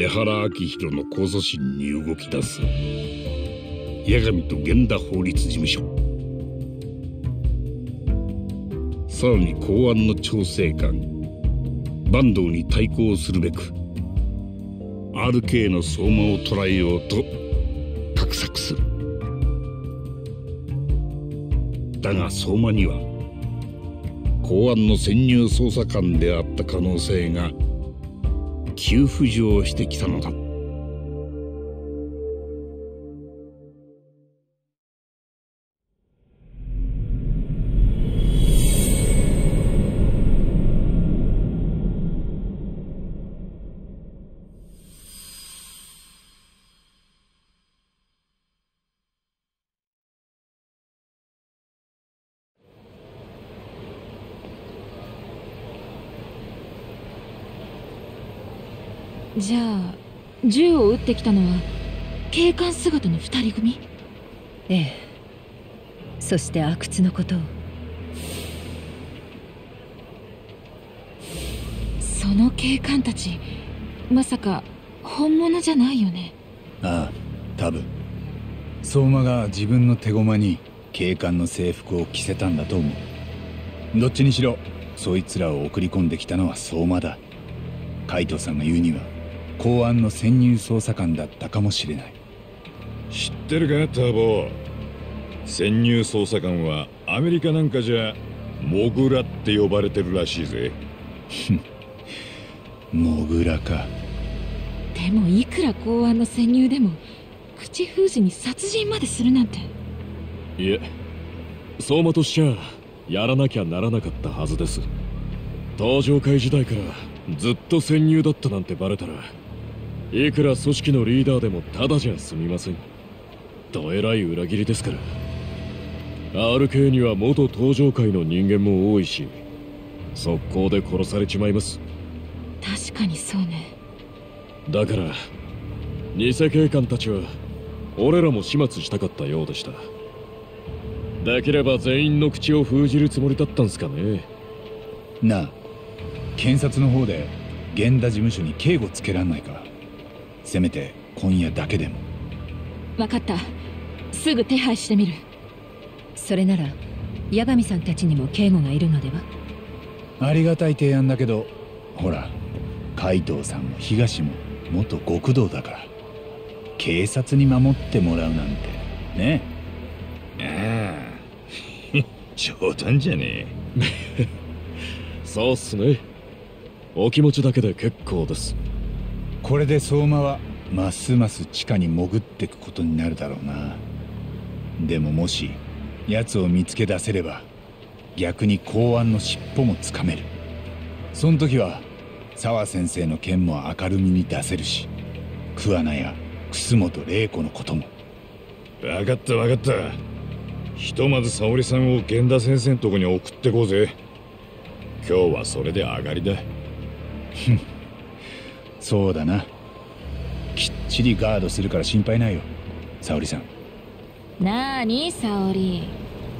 江原明宏の控訴審に動き出す。八神と源田法律事務所。さらに公安の調整官。坂東に対抗するべく。RK の相馬を捕らえようと。画策する。だが相馬には公安の潜入捜査官であった可能性が急浮上してきたのだ銃を撃ってきたのは警官姿の二人組？ええ。そして阿久津のことを。その警官たちまさか本物じゃないよね？ああ多分。相馬が自分の手駒に警官の制服を着せたんだと思う。どっちにしろそいつらを送り込んできたのは相馬だ。海藤さんが言うには公安の潜入捜査官だったかもしれない。知ってるかターボ潜入捜査官はアメリカなんかじゃモグラって呼ばれてるらしいぜ。モグラか。でもいくら公安の潜入でも口封じに殺人までするなんて。いえ相馬としちゃやらなきゃならなかったはずです。登場会時代からずっと潜入だったなんてバレたらいくら組織のリーダーでもただじゃ済みません。どえらい裏切りですから。RK には元登場会の人間も多いし速攻で殺されちまいます。確かにそうね。だから偽警官たちは俺らも始末したかったようでした。できれば全員の口を封じるつもりだったんすかね。なあ検察の方で源田事務所に警護つけらんないかせめて今夜だけでも。分かった。すぐ手配してみる。それなら八神さんたちにも警護がいるのでは？ありがたい提案だけどほら海藤さんも東も元極道だから。警察に守ってもらうなんて。ね。ああ。冗談じゃねえ。そうっすね。お気持ちだけで結構ですこれで相馬はますます地下に潜ってくことになるだろうな。でももし奴を見つけ出せれば逆に公安の尻尾もつかめる。その時は沢先生の件も明るみに出せるし桑名や楠本玲子のことも。分かった分かった。ひとまず沙織さんを源田先生のとこに送ってこうぜ。今日はそれで上がりだそうだな。きっちりガードするから心配ないよ。沙織さん。なあに沙織。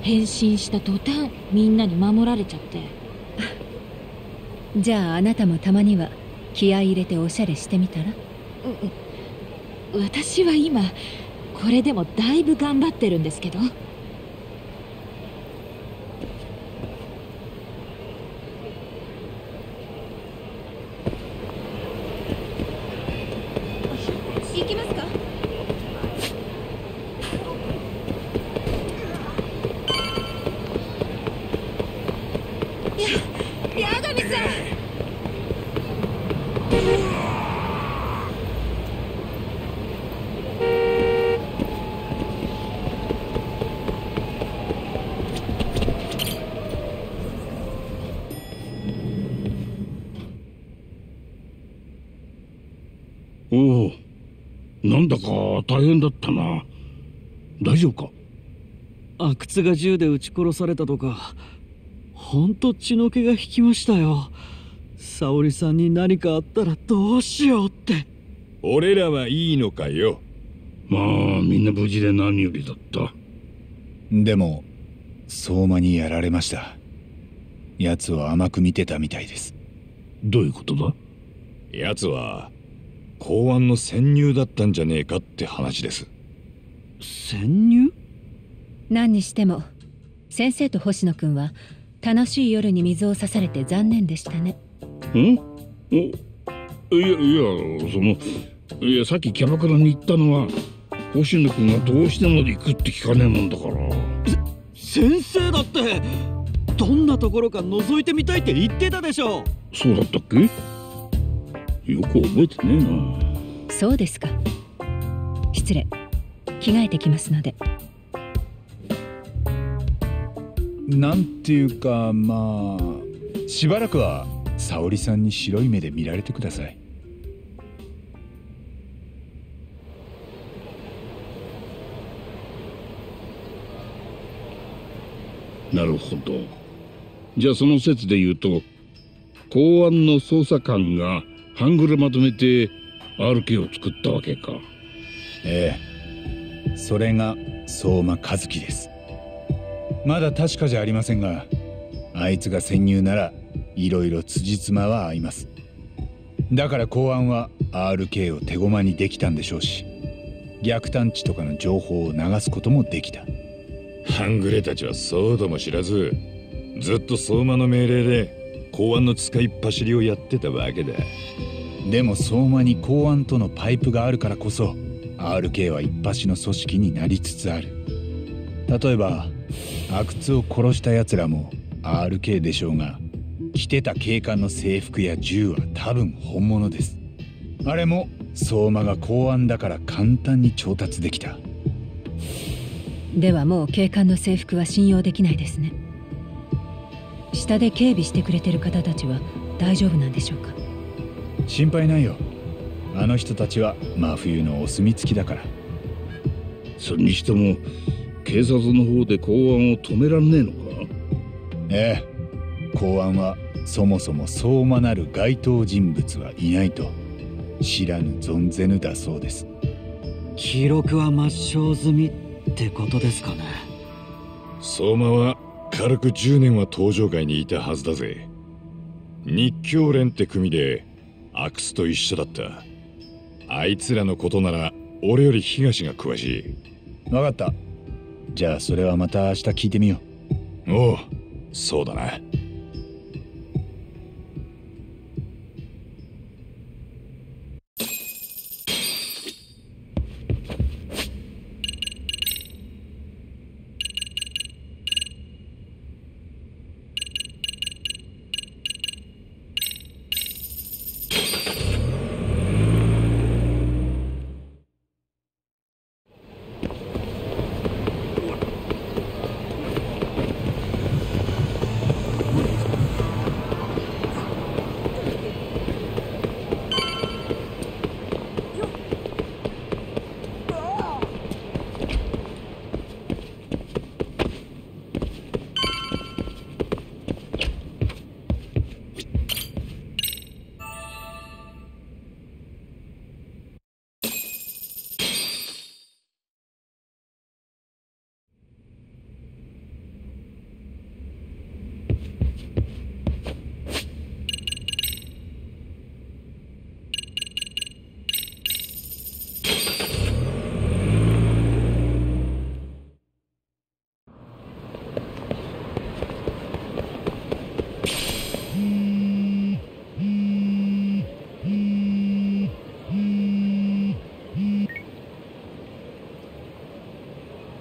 変身した途端みんなに守られちゃって。じゃああなたもたまには気合い入れておしゃれしてみたら？私は今これでもだいぶ頑張ってるんですけど大変だったな。大丈夫か？阿久津が銃で撃ち殺されたとかほんと血の気が引きましたよ。沙織さんに何かあったらどうしようって。俺らはいいのかよ。まあみんな無事で何よりだった。でも相馬にやられました。奴を甘く見てたみたいです。どういうことだ？奴は公安の潜入だったんじゃねえかって話です。潜入？何にしても先生と星野くんは楽しい夜に水を差されて残念でしたね。ん？おいやいやそのいやさっきキャバクラに行ったのは星野君がどうしても行くって聞かねえもんだから。先生だってどんなところか覗いてみたいって言ってたでしょそうだったっけ？よく覚えてねえな。そうですか。失礼。着替えてきますので。なんていうかまあしばらくは沙織さんに白い目で見られてください。なるほど。じゃあその説で言うと公安の捜査官が半グレまとめて RK を作ったわけか。ええ。それが相馬和樹です。まだ確かじゃありませんがあいつが潜入ならいろいろ辻褄は合います。だから公安は RK を手駒にできたんでしょうし逆探知とかの情報を流すこともできた。半グレたちはそうとも知らずずっと相馬の命令で公安の使いっ走りをやってたわけだ。でも相馬に公安とのパイプがあるからこそ RK は一発の組織になりつつある。例えば阿久津を殺した奴らも RK でしょうが着てた警官の制服や銃は多分本物です。あれも相馬が公安だから簡単に調達できた。ではもう警官の制服は信用できないですね。下で警備してくれてる方たちは大丈夫なんでしょうか？心配ないよ。あの人たちは真冬のお墨付きだから。それにしても警察の方で公安を止めらんねえのか？ええ。公安はそもそもそうまなる該当人物はいないと知らぬ存ぜぬだそうです。記録は抹消済みってことですかね。相馬は軽く10年は登場界にいたはずだぜ。日教連って組でアクスと一緒だった。あいつらのことなら俺より東が詳しい。分かった。じゃあそれはまた明日聞いてみよう。おうそうだな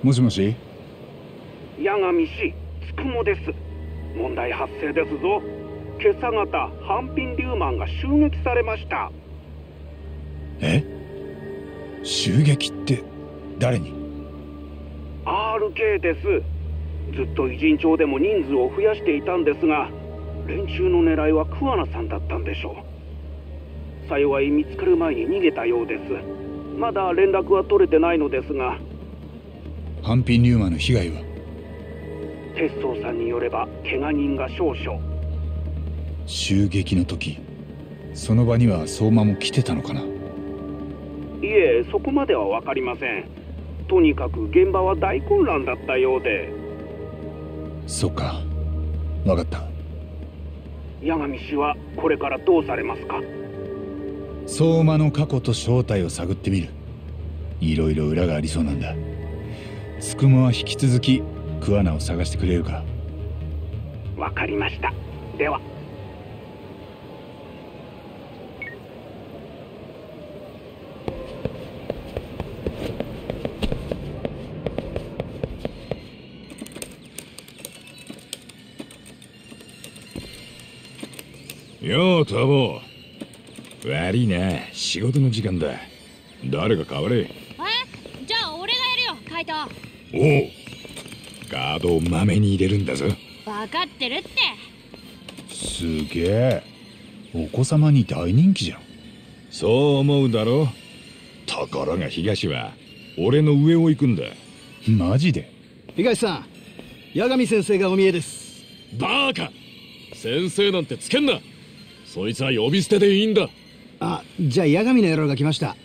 もしもし？八神市つくもです。問題発生ですぞ。今朝方ハンピン・リューマンが襲撃されました。え？襲撃って誰に？RK です。ずっと偉人帳でも人数を増やしていたんですが連中の狙いは桑名さんだったんでしょう。幸い見つかる前に逃げたようです。まだ連絡は取れてないのですがハンピン・リューマンの被害は？鉄道さんによれば怪我人が少々。襲撃の時その場には相馬も来てたのかな？いえそこまでは分かりません。とにかく現場は大混乱だったようで。そっか。分かった。八神氏はこれからどうされますか？相馬の過去と正体を探ってみる。いろいろ裏がありそうなんだつくもは引き続き桑名を探してくれるか。わかりました。では。ようタボ悪いな。仕事の時間だ。誰か代われえじゃあ俺がやるよカイトおうガードをまめに入れるんだぞ。分かってるって。すげえ。お子様に大人気じゃん。そう思うだろ。ところが東は俺の上を行くんだ。マジで？東さん八神先生がお見えです。バーカ。先生なんてつけんな。そいつは呼び捨てでいいんだ。あじゃあ八神の野郎が来ました。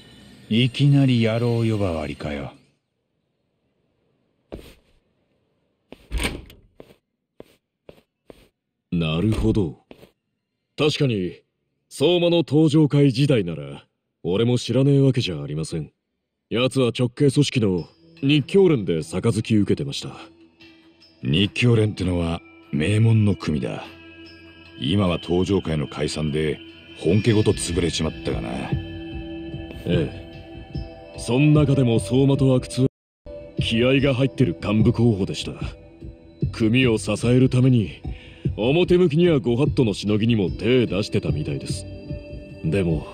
いきなり野郎呼ばわりかよなるほど。確かに相馬の登場会時代なら俺も知らねえわけじゃありません。奴は直系組織の日教連で杯受けてました。日教連ってのは名門の組だ。今は登場会の解散で本家ごと潰れちまったがな。ええ。そん中でも相馬と阿久津は気合が入ってる幹部候補でした。組を支えるために表向きにはご法度のしのぎにも手出してたみたいです。でも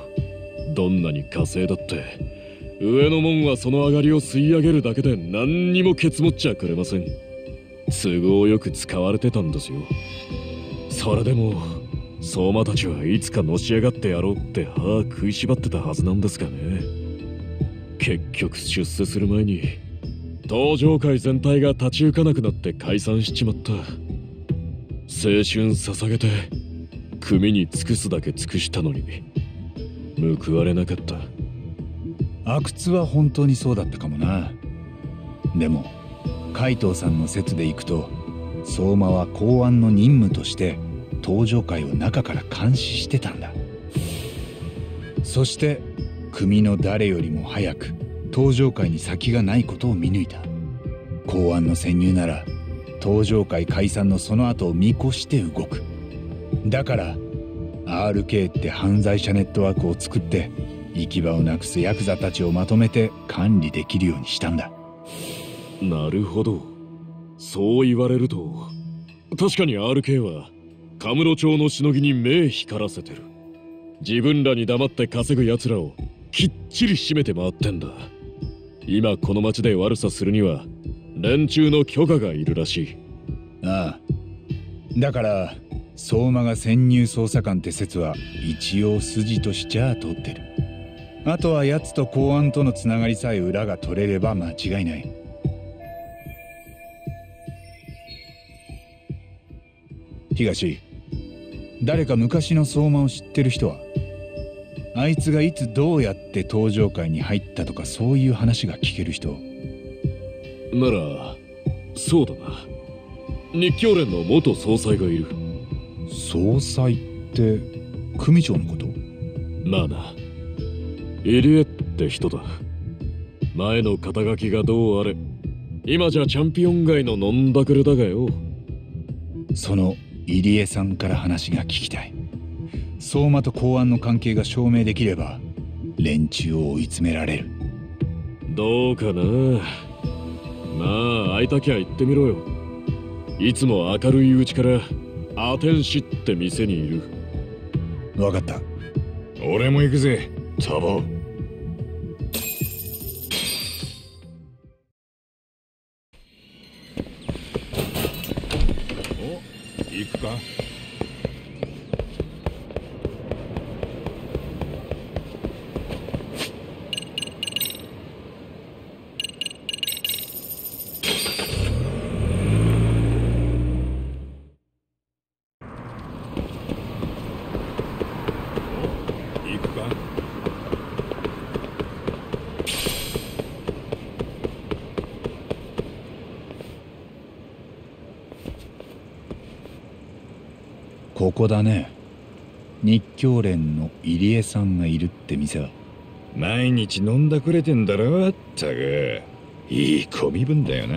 どんなに火星だって上の門はその上がりを吸い上げるだけで何にもケツ持っちゃくれません。都合よく使われてたんですよ。それでも相馬たちはいつかのし上がってやろうって歯食いしばってたはずなんですがね。結局出世する前に登場界全体が立ち行かなくなって解散しちまった。青春捧げて組に尽くすだけ尽くしたのに報われなかった。阿久津は本当にそうだったかもな。でも海藤さんの説でいくと相馬は公安の任務として登場会を中から監視してたんだ。そして組の誰よりも早く登場会に先がないことを見抜いた。公安の潜入なら登場会解散のその後を見越して動く。だから RK って犯罪者ネットワークを作って行き場をなくすヤクザたちをまとめて管理できるようにしたんだ。なるほど。そう言われると確かに RK はカムロ町のしのぎに目光らせてる。自分らに黙って稼ぐ奴らをきっちり締めて回ってんだ。今この町で悪さするには連中の許可がいるらしい。ああ。だから相馬が潜入捜査官って説は一応筋としちゃ通ってる。あとは奴と公安とのつながりさえ裏が取れれば間違いない。東誰か昔の相馬を知ってる人はあいつがいつどうやって登場会に入ったとかそういう話が聞ける人。ならそうだな。日教連の元総裁がいる。総裁って組長のこと？まあな。入江って人だ。前の肩書きがどうあれ今じゃチャンピオン街の飲んだくれだがよ。その入江さんから話が聞きたい。相馬と公安の関係が証明できれば連中を追い詰められる。どうかなまあ会いたきゃ言ってみろよ。いつも明るいうちからアテンシって店にいる。分かった。俺も行くぜ。タボここだね。日教連の入江さんがいるって店は。毎日飲んだくれてんだろったく。いい小身分だよな。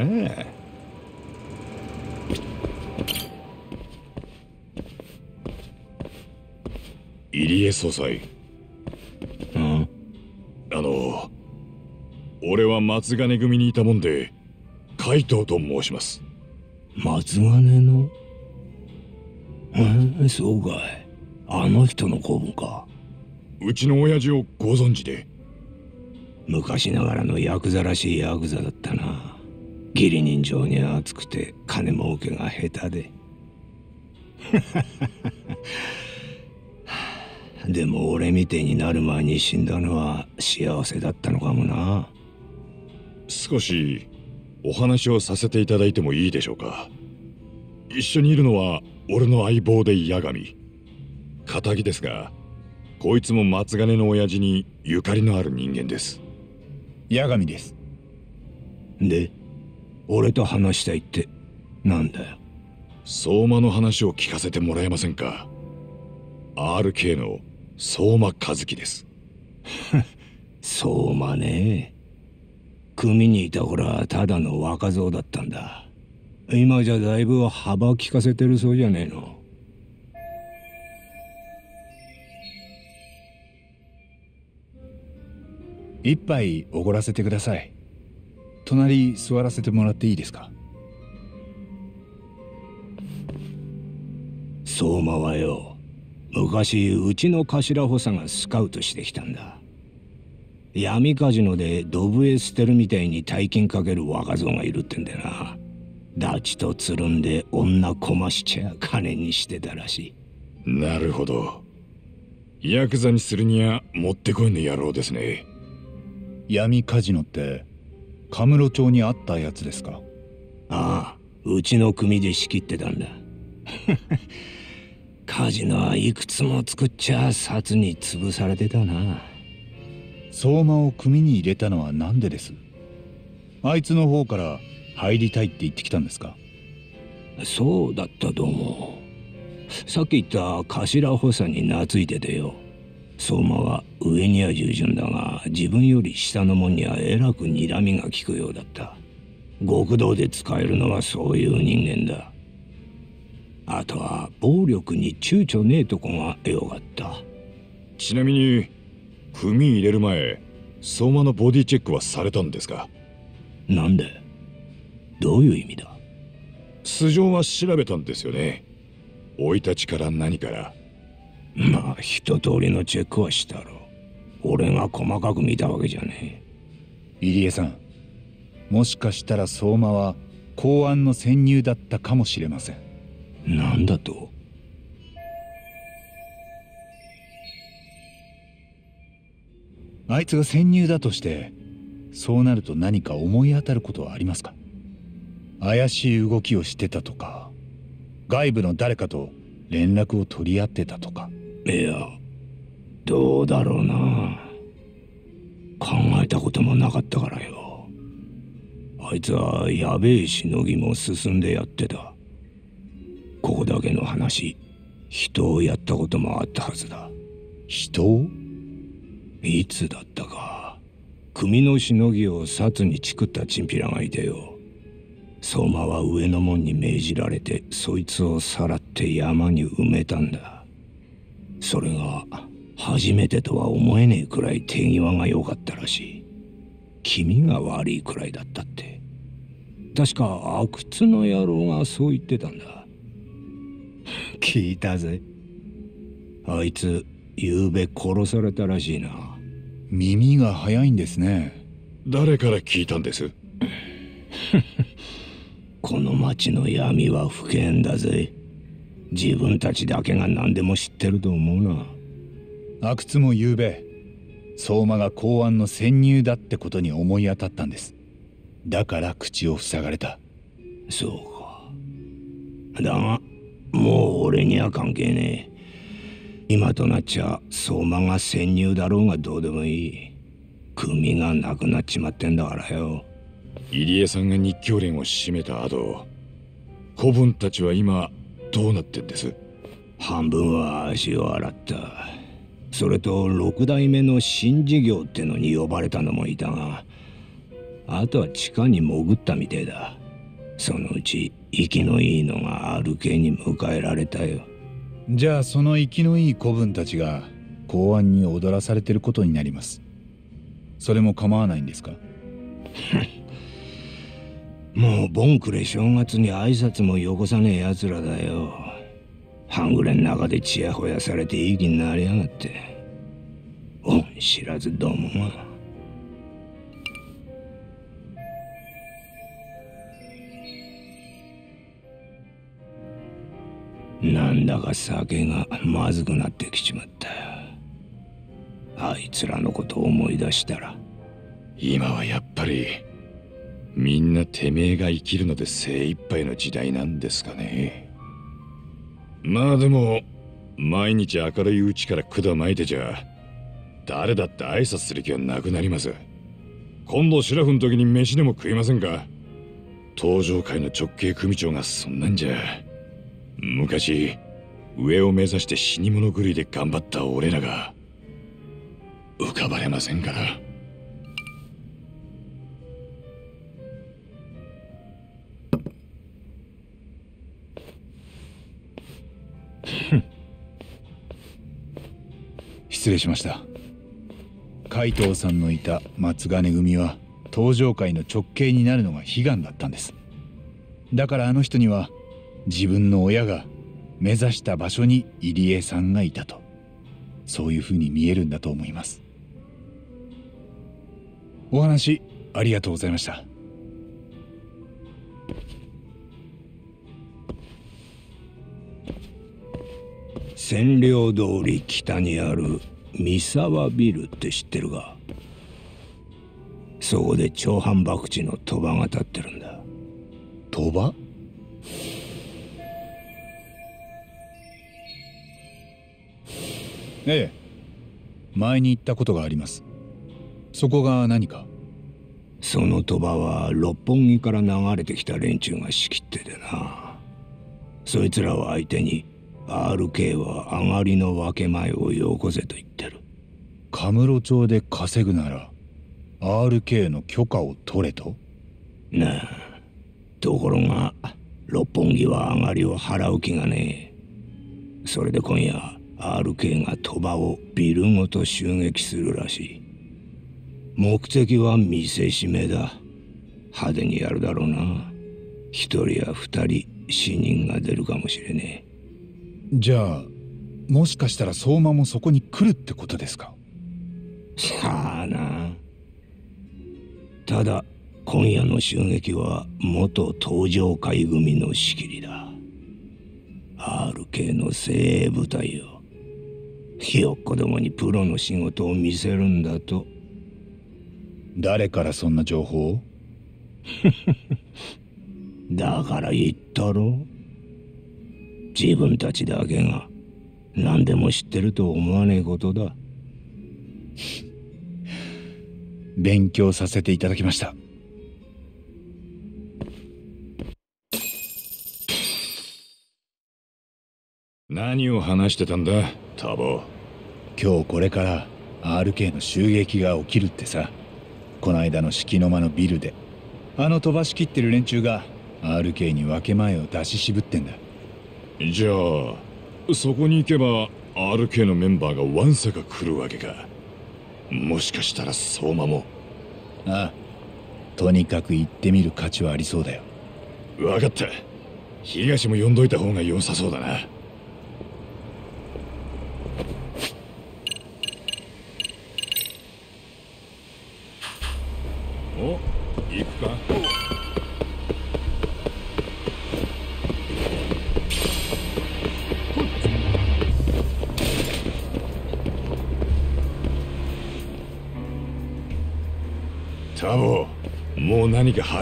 入江総裁。うん？あの俺は松金組にいたもんで海藤と申します。松金の？えそうかい。あの人の子分か。うちの親父をご存知で。昔ながらのヤクザらしいヤクザだったな。義理人情に熱くて金儲けが下手で。でも俺みてえになる前に死んだのは幸せだったのかもな。少しお話をさせていただいてもいいでしょうか。一緒にいるのは俺の相棒で八神。仇ですがこいつも松金の親父にゆかりのある人間です。八神です。で俺と話したいってなんだよ。相馬の話を聞かせてもらえませんか。RK の相馬和樹です。相馬ね。組にいた頃はただの若造だったんだ今じゃだいぶ幅利かせてるそうじゃねえの。一杯おごらせてください。隣座らせてもらっていいですか？相馬はよ。昔うちの頭補佐がスカウトしてきたんだ。闇カジノでドブエ捨てるみたいに大金かける若造がいるってんでな。ダチとつるんで女こましちゃ金にしてたらしい。なるほど。ヤクザにするにはもってこいの野郎ですね。闇カジノってカムロ町にあったやつですか？ああうちの組で仕切ってたんだ。カジノはいくつも作っちゃ札に潰されてたな。相馬を組に入れたのは何でです？あいつの方から入りたいって言ってきたんですか？そうだったと思う。さっき言った頭補佐に懐いててよ。相馬は上には従順だが自分より下の者にはえらく睨みが利くようだった。極道で使えるのはそういう人間だ。あとは暴力に躊躇ねえとこがよかった。ちなみに組入れる前相馬のボディチェックはされたんですか？なんで？どういう意味だ？素性は調べたんですよね。生い立ちから何から。まあ一通りのチェックはしたろ。俺が細かく見たわけじゃねえ。入江さんもしかしたら相馬は公安の潜入だったかもしれません。なんだと？あいつが潜入だとしてそうなると何か思い当たることはありますか？怪しい動きをしてたとか外部の誰かと連絡を取り合ってたとか。いやどうだろうな。考えたこともなかったからよ。あいつはやべえしのぎも進んでやってた。ここだけの話人をやったこともあったはずだ。人？をいつだったか。組のしのぎを札にチクったチンピラがいてよ相馬は上の門に命じられてそいつをさらって山に埋めたんだ。それが初めてとは思えねえくらい手際が良かったらしい。気味が悪いくらいだったって。確か阿久津の野郎がそう言ってたんだ。聞いたぜ。あいつ昨べ殺されたらしいな。耳が早いんですね。誰から聞いたんです？この町の闇は不見だぜ。自分たちだけが何でも知ってると思うな。阿久津も昨べ相馬が公安の潜入だってことに思い当たったんです。だから口を塞がれた。そうか。だがもう俺には関係ねえ。今となっちゃ相馬が潜入だろうがどうでもいい。組がなくなっちまってんだからよ入江さんが日教連を閉めた後子分たちは今どうなってんです？半分は足を洗った。それと六代目の新事業ってのに呼ばれたのもいたがあとは地下に潜ったみてえだ。そのうち息のいいのが RK に迎えられたよ。じゃあその息のいい子分たちが公安に踊らされてることになります。それも構わないんですか？もうボンクレ正月に挨拶もよこさねえ奴らだよ。半グレん中でチヤホヤされていい気になりやがって。恩知らずどもが。なんだか酒がまずくなってきちまったあいつらのことを思い出したら。今はやっぱりみんなてめえが生きるので精一杯の時代なんですかね。まあでも毎日明るいうちから管巻いてちゃ誰だって挨拶する気はなくなります。今度シラフの時に飯でも食いませんか。登場会の直系組長がそんなんじゃ。昔上を目指して死に物狂いで頑張った俺らが浮かばれませんから。失礼しました。海藤さんのいた松金組は登場会の直系になるのが悲願だったんです。だからあの人には自分の親が目指した場所に入江さんがいたと。そういうふうに見えるんだと思います。お話ありがとうございました。千両通り北にある三沢ビルって知ってるがそこで長反博打の賭場が立ってるんだ。賭場？ええ。前に行ったことがあります。そこが何か？その賭場は六本木から流れてきた連中が仕切っててな。そいつらを相手に RK は上がりの分け前をよこせと言ってる。カムロ町で稼ぐなら RK の許可を取れと？なあところが六本木は上がりを払う気がねえ。それで今夜 RK が賭場をビルごと襲撃するらしい。目的は見せしめだ。派手にやるだろうな。一人や二人死人が出るかもしれねえじゃあもしかしたら相馬もそこに来るってことですか？さあなただ今夜の襲撃は元登場会組の仕切りだ。RK の精鋭部隊よひよっこどもにプロの仕事を見せるんだと。誰からそんな情報を？だから言ったろ自分たちだけが何でも知ってると思わねえことだ。勉強させていただきました。何を話してたんだ？タボ。今日これから RK の襲撃が起きるってさ。この間の敷の間のビルで。あの飛ばしきってる連中が RK に分け前を出し渋ってんだじゃあそこに行けば RK のメンバーがわんさか来るわけか。もしかしたら相馬も。ああとにかく行ってみる価値はありそうだよ。分かった。東も呼んどいた方が良さそうだな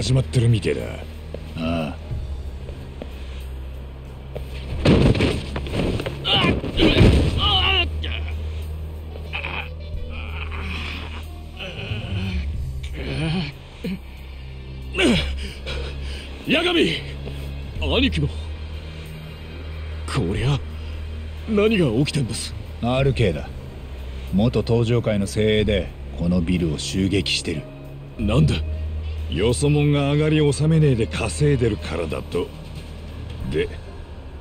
始まってるみてえだ。ああ。八神兄貴もこりゃ何が起きてんです RK だ元登場会の精鋭でこのビルを襲撃してるなんでよそもんが上がり納めねえで稼いでるからだと。で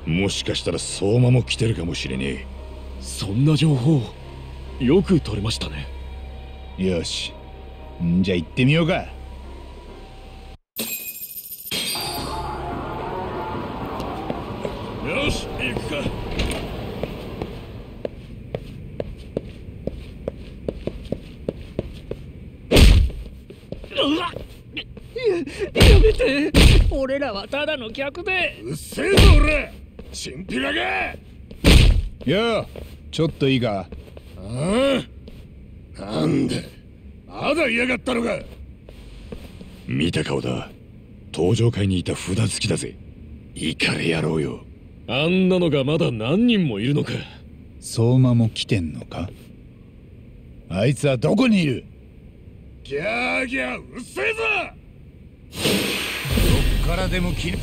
もしかしたら相馬も来てるかもしれねえ。そんな情報よく取れましたね。よし。んじゃ行ってみようかよし行くかやめて俺らはただの客で。うっせえぞ俺。チンピラがよちょっといいか？ああ。なんでまだ嫌がったのか。見た顔だ。登場会にいた札付きだぜ。イカれ野郎よ。あんなのがまだ何人もいるのか。相馬も来てんのか？あいつはどこにいる？ギャーギャーうっせえぞからでも切る。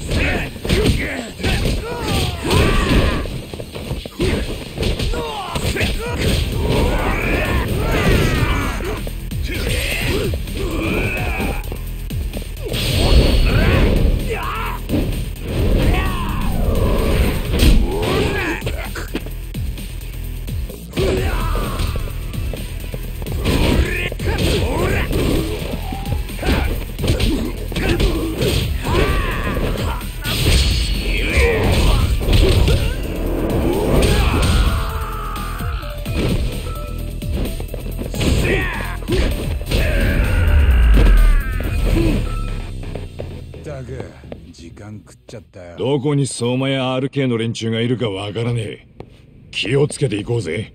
間食っちゃったよ。どこに相馬や RK の連中がいるかわからねえ。気をつけていこうぜ。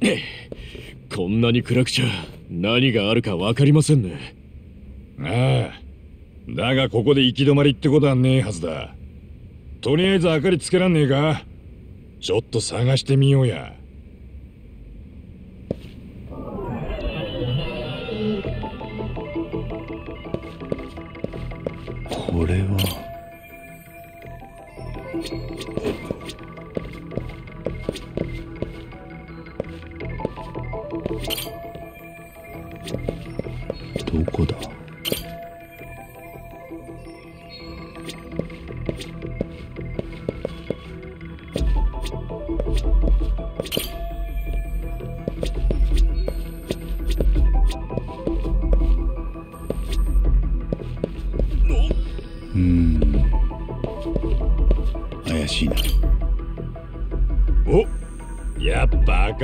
こんなに暗くちゃ何があるか分かりませんね。ああ。だがここで行き止まりってことはねえはずだ。とりあえず明かりつけらんねえか。ちょっと探してみようや。これは。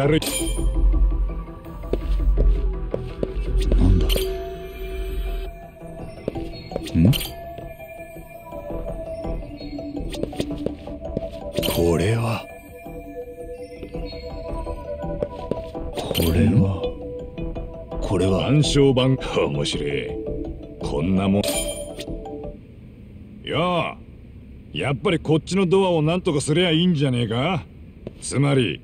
明るい。なんだ？ん？これは。これは。これは。暗証番。面白い。こんなもん。ようやっぱりこっちのドアをなんとかすりゃいいんじゃねえか？つまり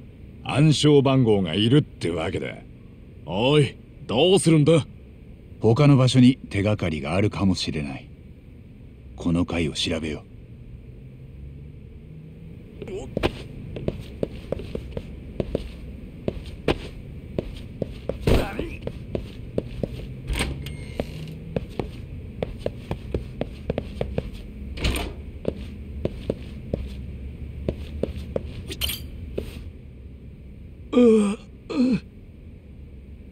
暗証番号がいるってわけだ。おいどうするんだ？他の場所に手がかりがあるかもしれない。この回を調べよう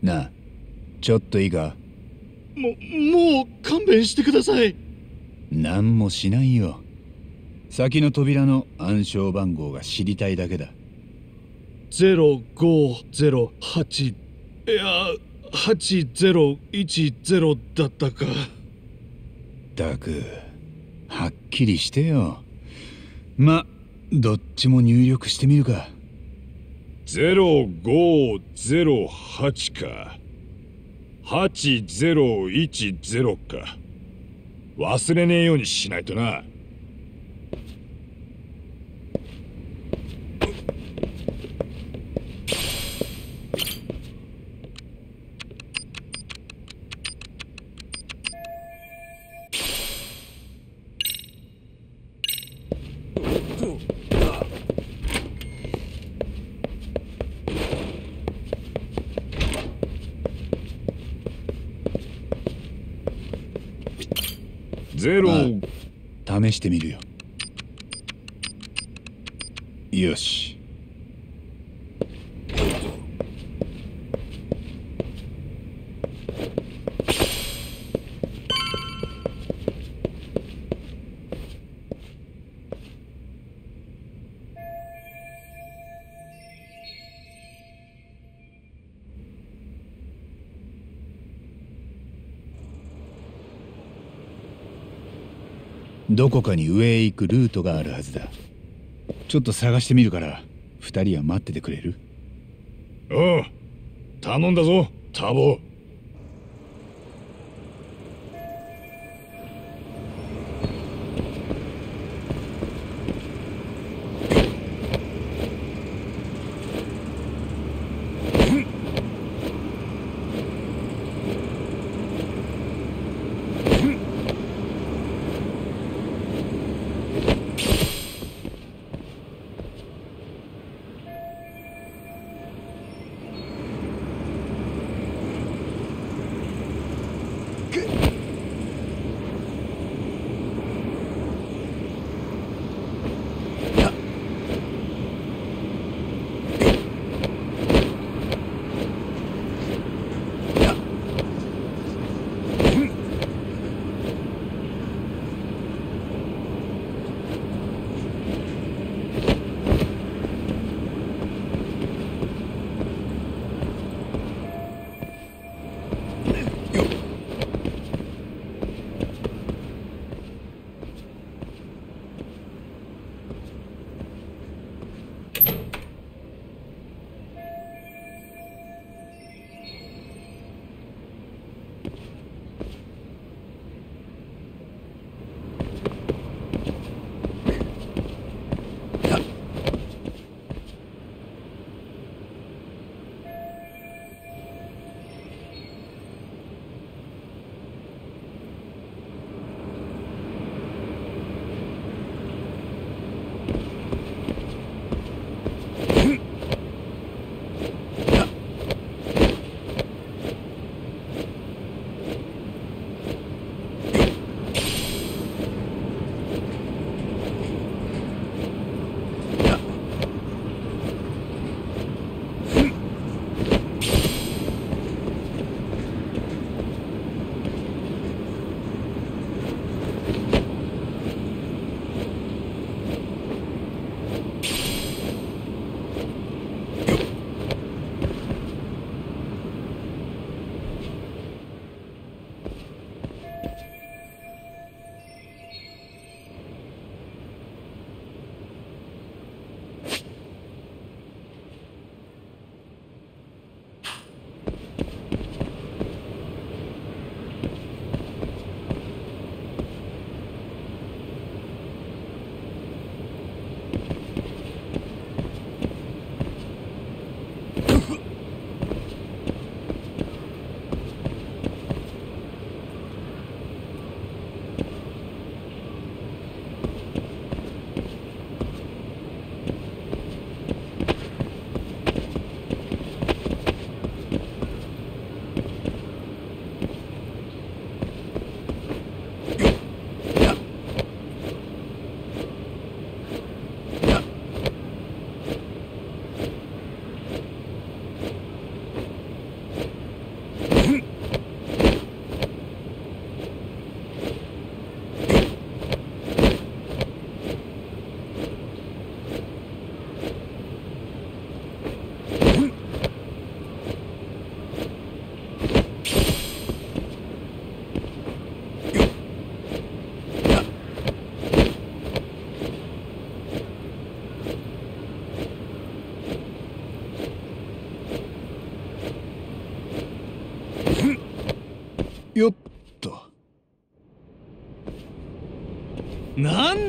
なあちょっといいか？ももう勘弁してください。何もしないよ。先の扉の暗証番号が知りたいだけだ。0508いや8010だったか。ったくはっきりしてよ。まどっちも入力してみるか。0508か8010か。忘れねえようにしないとな。どこかに上へ行くルートがあるはずだ。ちょっと探してみるから二人は待っててくれる？おう頼んだぞタボ。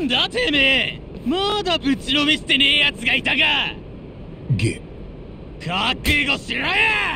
なんだてめえ。まだぶちのめしてねえやつがいたか。ゲ。覚悟しろや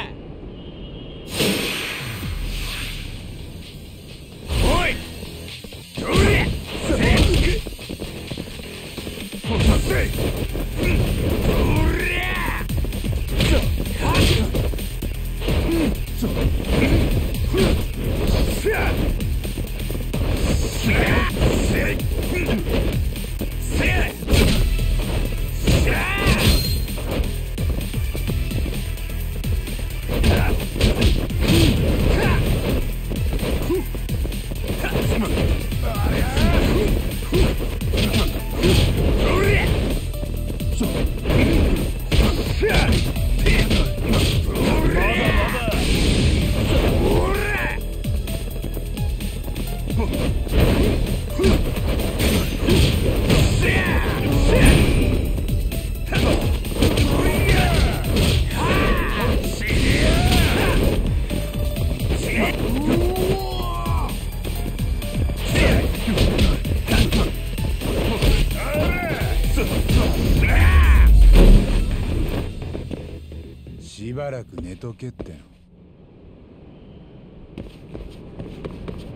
とけっての。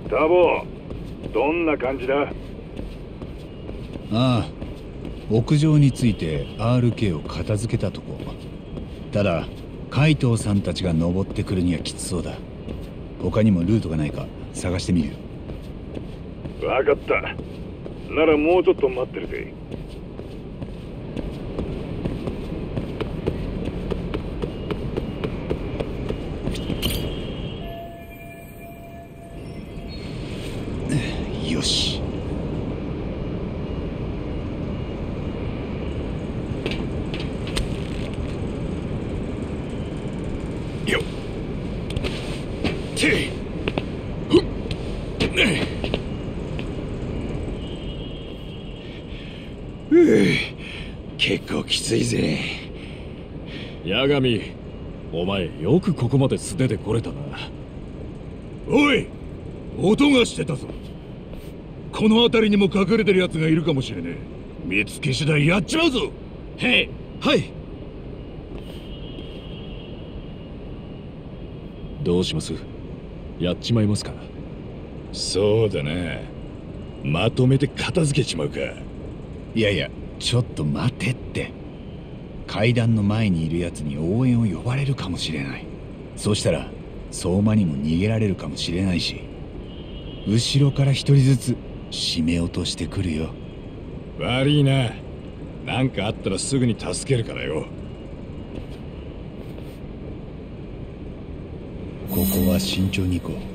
タボどんな感じだ？ああ屋上について RK を片付けたとこ。ただ海藤さんたちが登ってくるにはきつそうだ。他にもルートがないか探してみる。よ分かった。ならもうちょっと待ってるぜよしよってふっねうう結構きついぜ八神お前よくここまで素手で来れたな。おい音がしてたぞ。この辺りにも隠れてる奴がいるかもしれねえ。見つけ次第やっちまうぞ。へい。はい。どうします？やっちまいますか？そうだな。まとめて片付けちまうか。いやいやちょっと待てって。階段の前にいる奴に応援を呼ばれるかもしれないそうしたら相馬にも逃げられるかもしれないし後ろから一人ずつ締め落としてくるよ。悪いな。何かあったらすぐに助けるからよ。ここは慎重に行こう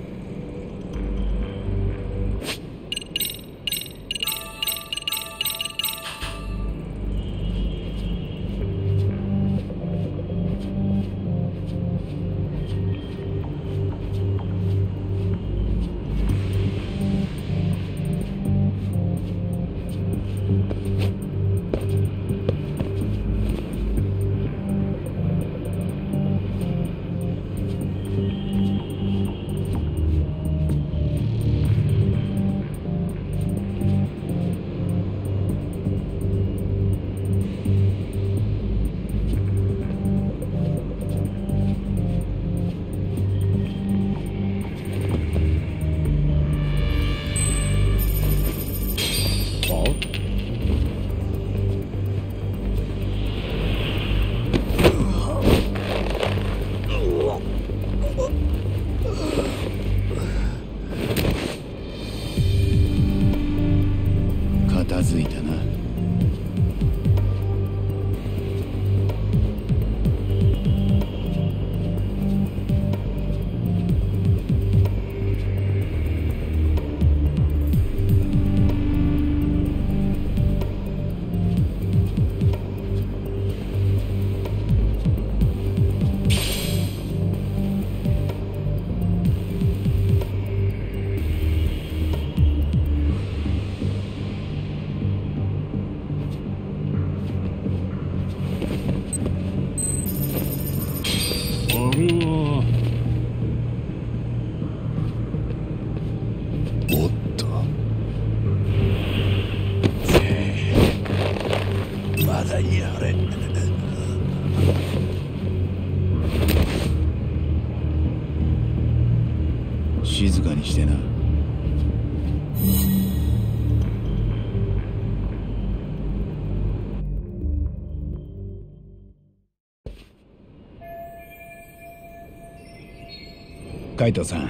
海藤さん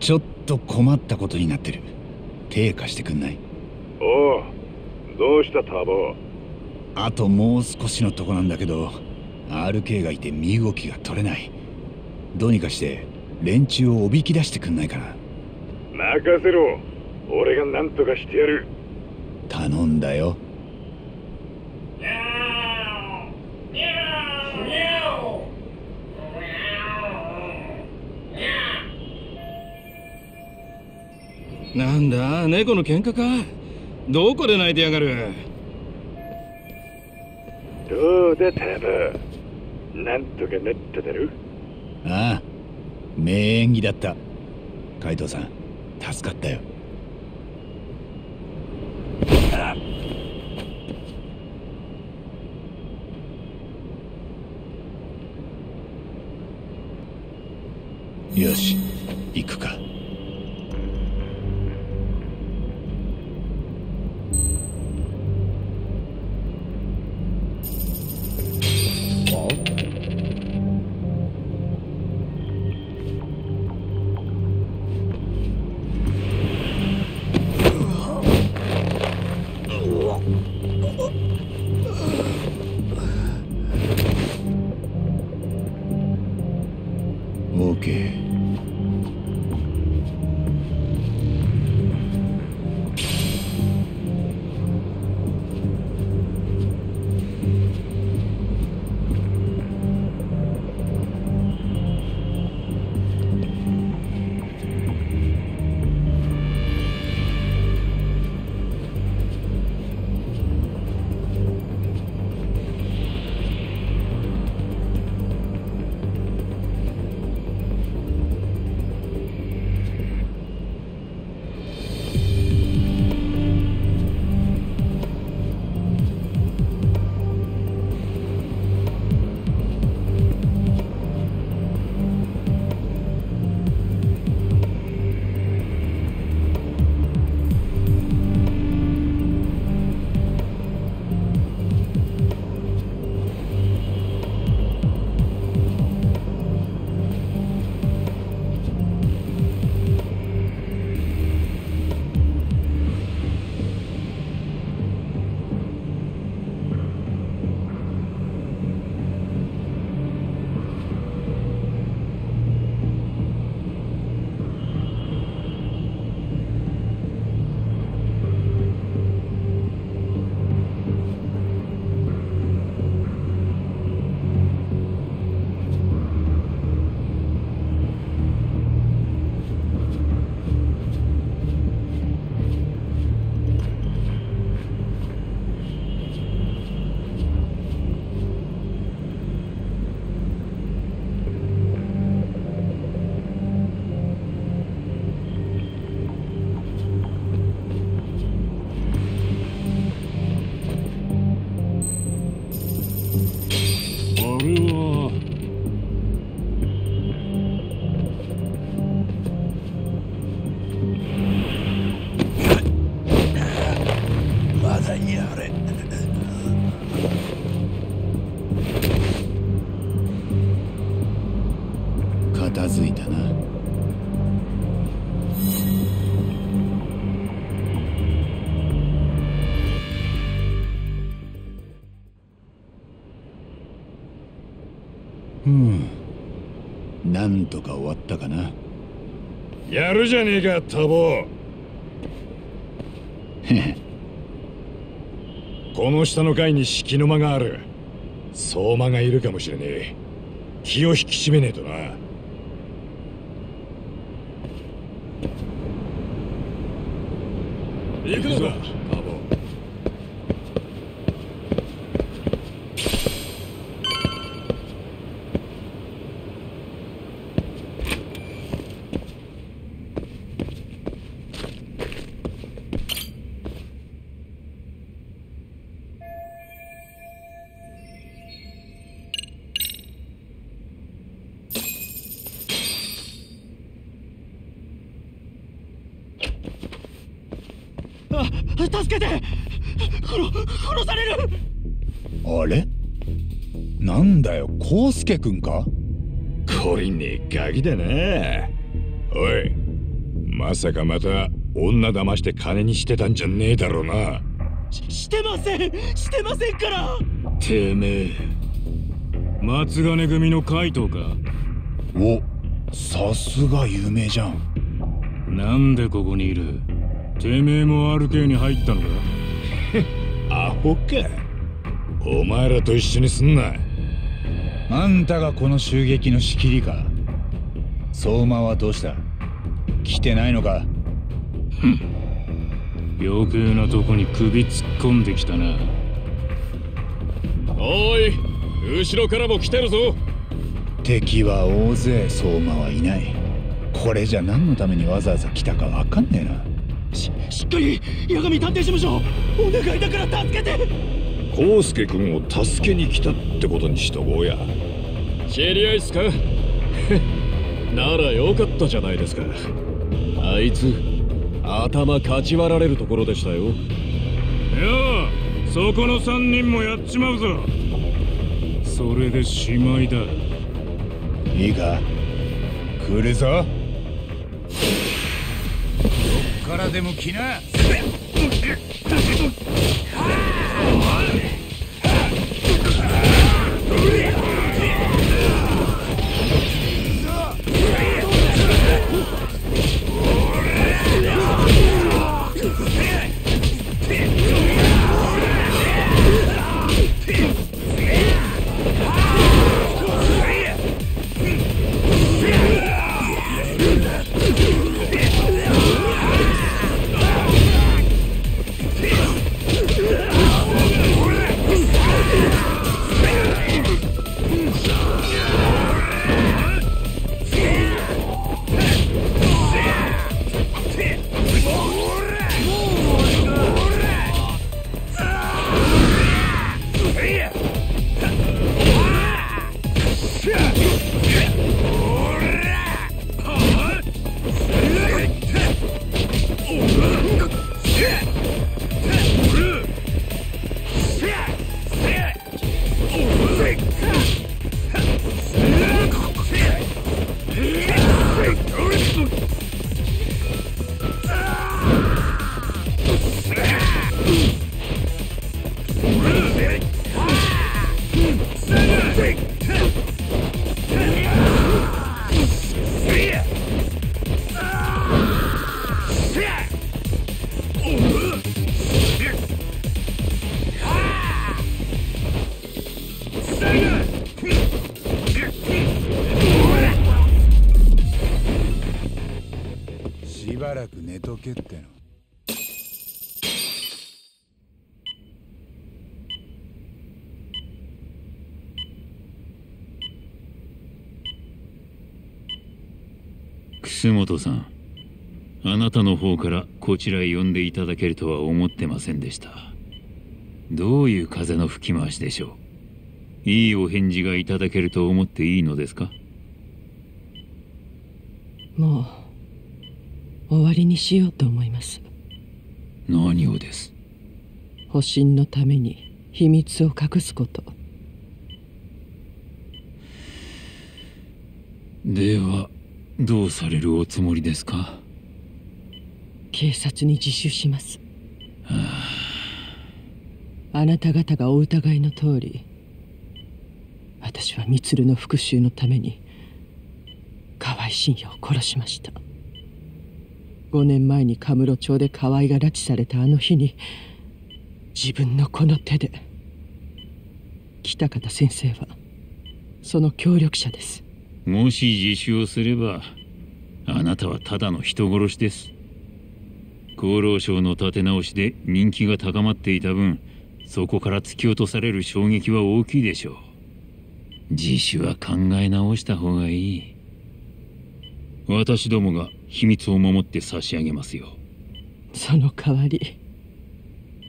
ちょっと困ったことになってる。手貸してくんない？おうどうしたタボ？あともう少しのとこなんだけど RK がいて身動きが取れない。どうにかして連中をおびき出してくんないかな？任せろ。俺が何とかしてやる。頼んだよなんだ猫の喧嘩か。どこで泣いてやがる。どうだタボなんとかなっただろああ名演技だった。海藤さん助かったよ。よし行くかおっ。うん。なんとか終わったかな。やるじゃねえかタボ。この下の階に敷の間がある。相馬がいるかもしれねえ。気を引き締めねえとな。行くのケくんか？懲りねえガキだな。おいまさかまた女騙して金にしてたんじゃねえだろうな。ししてません。してませんから。てめえ松金組の怪盗か？おさすが有名じゃん。なんでここにいる？てめえも RK に入ったのか？アホか。お前らと一緒にすんなあんたがこの襲撃の仕切りか？相馬はどうした？来てないのか？余計なとこに首突っ込んできたな。おい後ろからも来てるぞ。敵は大勢相馬はいない。これじゃ何のためにわざわざ来たかわかんねえな。ししっかり八神探偵事務所お願いだから助けて。コウスケ君を助けに来たってことにしとこうや知り合いっすか？ならよかったじゃないですか。あいつ頭かち割られるところでしたよ。ようそこの三人もやっちまうぞ。それでしまいだ。いいか？来るぞ。どっからでも来な本さんあなたの方からこちらへ呼んでいただけるとは思ってませんでした。どういう風の吹き回しでしょう？いいお返事がいただけると思っていいのですか？もう終わりにしようと思います。何をです？保身のために秘密を隠すこと。ではどうされるおつもりですか？警察に自首します。ああなた方がお疑いの通り私は充の復讐のために河合信也を殺しました。5年前にカムロ町で河合が拉致されたあの日に自分のこの手で北方先生はその協力者です。もし自首をすればあなたはただの人殺しです。厚労省の立て直しで人気が高まっていた分そこから突き落とされる衝撃は大きいでしょう。自首は考え直した方がいい。私どもが秘密を守って差し上げますよ。その代わり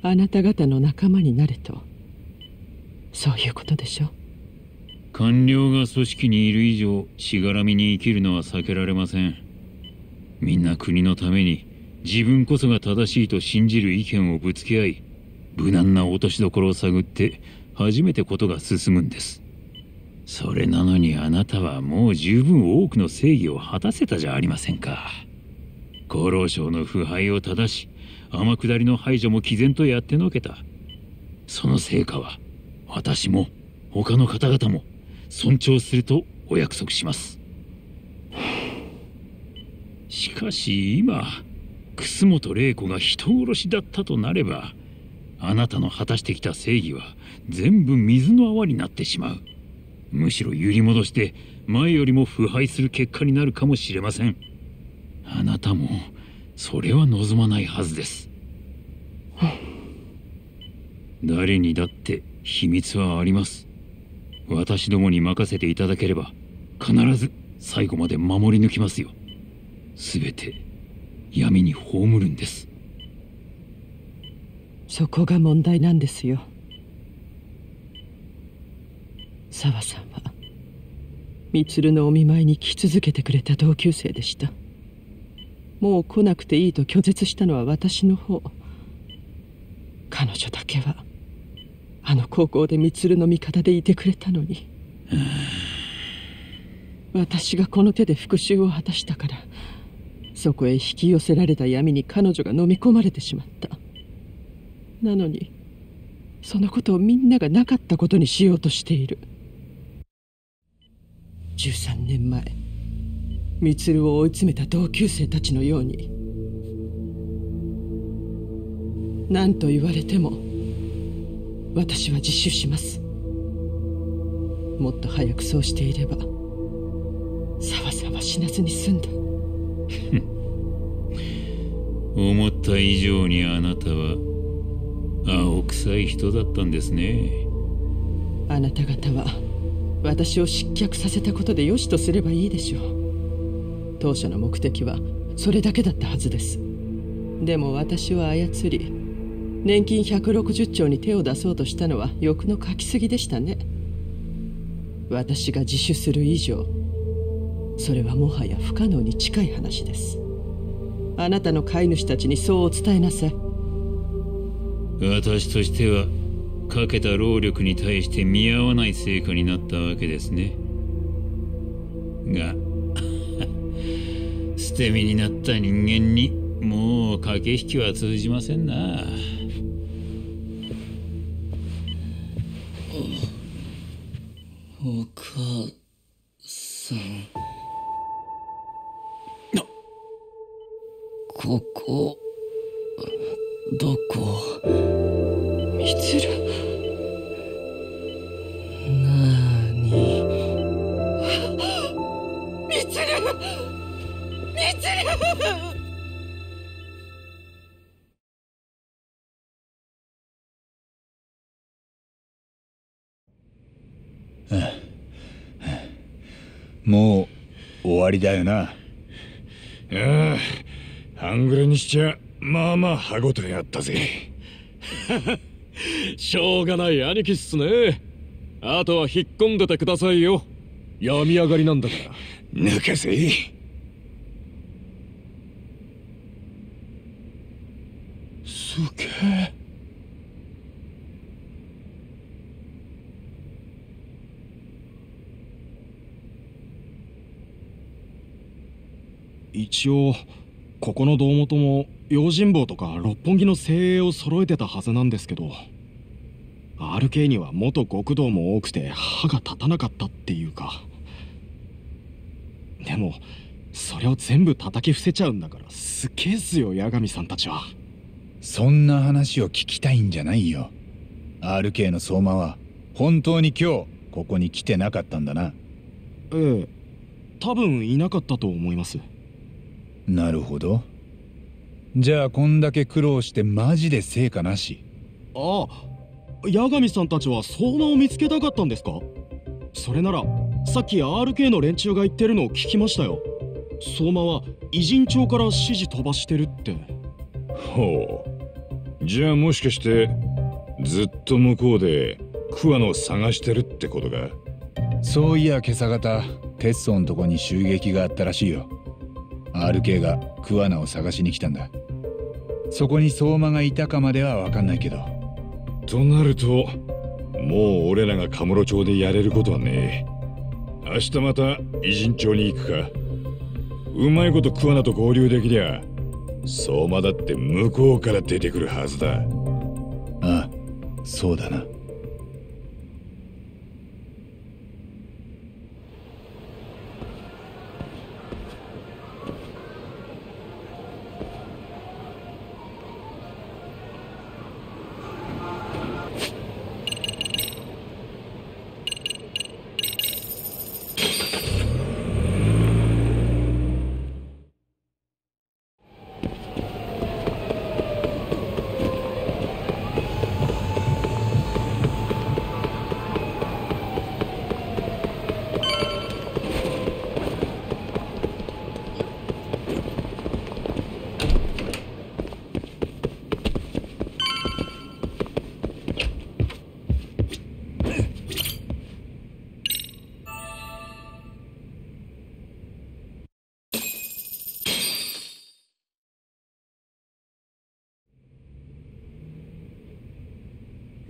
あなた方の仲間になれと。そういうことでしょう。官僚が組織にいる以上しがらみに生きるのは避けられません。みんな国のために自分こそが正しいと信じる意見をぶつけ合い無難な落としどころを探って初めてことが進むんです。それなのにあなたはもう十分多くの正義を果たせたじゃありませんか。厚労省の腐敗を正し天下りの排除も毅然とやってのけた。その成果は私も他の方々も尊重するとお約束します。しかし今楠本玲子が人殺しだったとなればあなたの果たしてきた正義は全部水の泡になってしまう。むしろ揺り戻して前よりも腐敗する結果になるかもしれません。あなたもそれは望まないはずです。誰にだって秘密はあります私どもに任せていただければ必ず最後まで守り抜きますよ。全て闇に葬るんです。そこが問題なんですよ。沢さんは充のお見舞いに来続けてくれた同級生でした。もう来なくていいと拒絶したのは私の方。彼女だけはあの高校で充の味方でいてくれたのに。私がこの手で復讐を果たしたからそこへ引き寄せられた闇に彼女が飲み込まれてしまった。なのにそのことをみんながなかったことにしようとしている。13年前充を追い詰めた同級生たちのように何と言われても私は自首します。もっと早くそうしていれば沢さんは死なずに済んだ。思った以上にあなたは青臭い人だったんですね。あなた方は私を失脚させたことで良しとすればいいでしょう。当初の目的はそれだけだったはずです。でも私を操り年金160兆に手を出そうとしたのは欲のかきすぎでしたね。私が自首する以上それはもはや不可能に近い話です。あなたの飼い主たちにそうお伝えなさい。私としてはかけた労力に対して見合わない成果になったわけですね。が 捨て身になった人間にもう駆け引きは通じませんな。もう終わりだよな。ああ半グレにしちゃまあまあ歯応えあったぜ。しょうがない兄貴っすね。あとは引っ込んでてくださいよ。病み上がりなんだから。抜かせすげえ一応ここの胴元も用心棒とか六本木の精鋭を揃えてたはずなんですけど RK には元極道も多くて歯が立たなかったっていうか。でもそれを全部叩き伏せちゃうんだからすっげえっすよ八神さんたちは。そんな話を聞きたいんじゃないよ。RK の相馬は本当に今日ここに来てなかったんだな。ええ多分いなかったと思いますなるほど。じゃあこんだけ苦労してマジで成果なし。ああ八神さんたちは相馬を見つけたかったんですか？それならさっき RK の連中が言ってるのを聞きましたよ。相馬は偉人町から指示飛ばしてるって。ほう。じゃあもしかしてずっと向こうで桑野を探してるってことか？そういや今朝方テッソンとこに襲撃があったらしいよ RK が桑名を探しに来たんだ。そこに相馬がいたかまでは分かんないけど。となるともう俺らがカムロ町でやれることはねえ。明日また偉人町に行くか。うまいこと桑名と合流できりゃ相馬だって向こうから出てくるはずだ。ああそうだな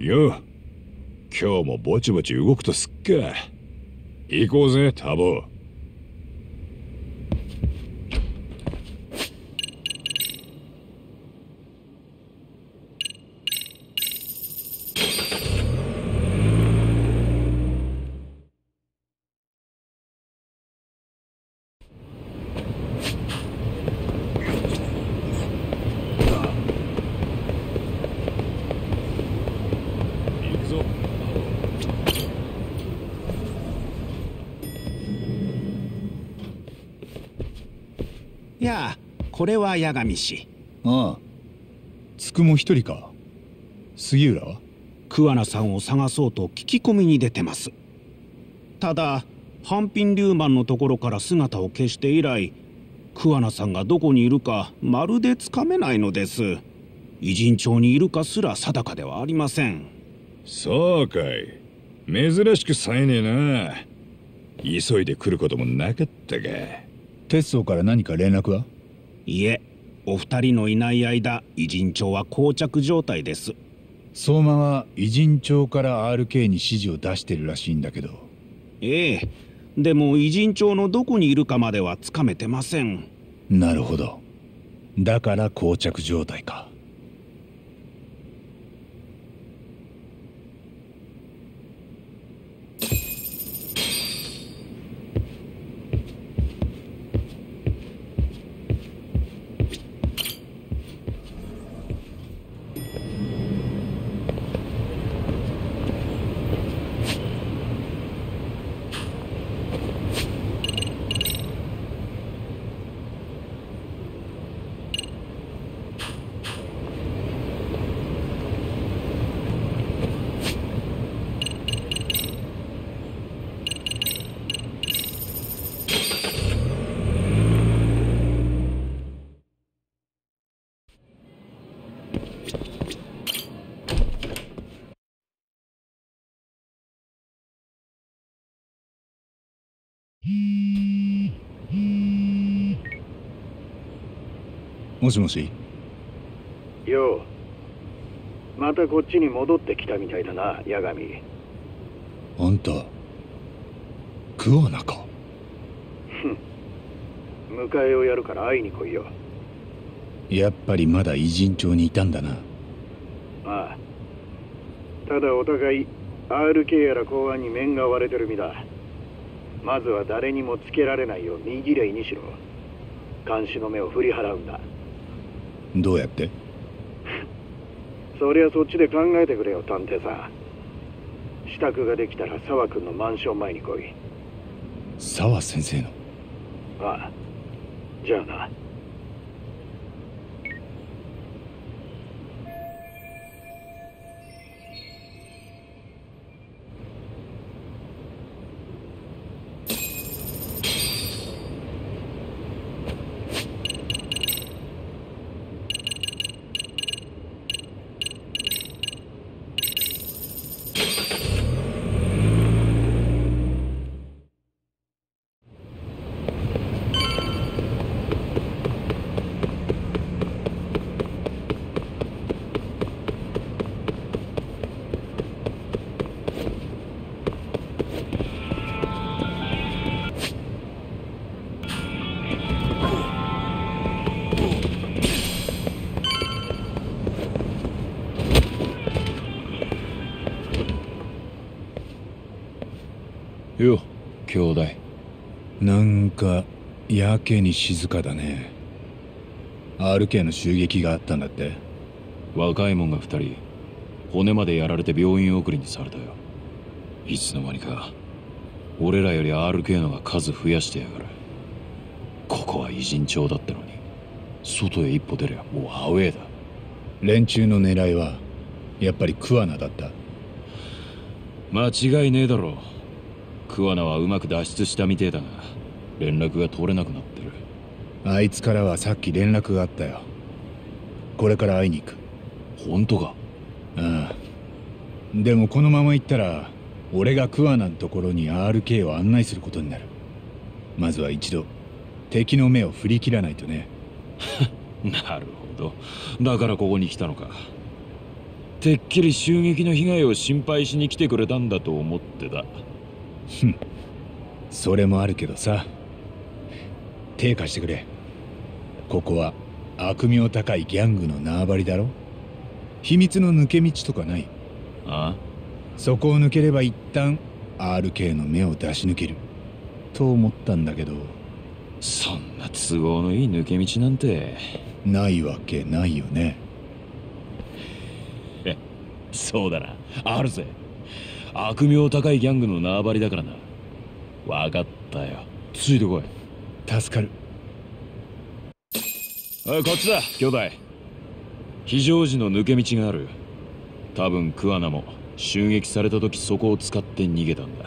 よ。今日もぼちぼち動くとすっか。行こうぜタボ行くぞやあこれは八神氏ああ。つくも一人か。杉浦は？桑名さんを探そうと聞き込みに出てます。ただ半品龍マンのところから姿を消して以来桑名さんがどこにいるかまるでつかめないのです。偉人町にいるかすら定かではありません。そうかい。珍しく冴えねえな。急いで来ることもなかったか。鉄道から何か連絡は？いえお二人のいない間偉人町は膠着状態です。相馬は偉人町から RK に指示を出してるらしいんだけど。ええ。でも偉人町のどこにいるかまではつかめてません。なるほど。だから膠着状態かもしもし？よう。またこっちに戻ってきたみたいだな八神。あんた桑名か？ふん。迎えをやるから会いに来いよ。やっぱりまだ偉人町にいたんだな。ああ。ただお互い RK やら公安に面が割れてる身だ。まずは誰にもつけられないよう身綺麗にしろ。監視の目を振り払うんだどうやって？そりゃそっちで考えてくれよ探偵さん。支度ができたら沢君のマンション前に来い。沢先生の？ああ。じゃあな兄弟。なんかやけに静かだね。RK の襲撃があったんだって。若いもんが二人骨までやられて病院送りにされたよ。いつの間にか俺らより RK のが数増やしてやがる。ここは偉人町だったのに。外へ一歩出りゃもうアウェーだ。連中の狙いはやっぱり桑名だった。間違いねえだろ桑名はうまく脱出したみてえだが連絡が取れなくなってる。あいつからはさっき連絡があったよ。これから会いに行く。本当か？ああでもこのまま行ったら俺が桑名のところに RK を案内することになる。まずは一度敵の目を振り切らないとね。なるほど。だからここに来たのか。てっきり襲撃の被害を心配しに来てくれたんだと思ってたそれもあるけどさ。手貸してくれ。ここは悪名高いギャングの縄張りだろ。秘密の抜け道とかない。あそこを抜ければ一旦 RK の目を出し抜ける。と思ったんだけど。そんな都合のいい抜け道なんて。ないわけないよね。えそうだな。あるぜ悪名高いギャングの縄張りだからな。分かったよ。ついてこい。助かる。おいこっちだ。兄弟。非常時の抜け道がある。多分桑名も襲撃された時そこを使って逃げたんだ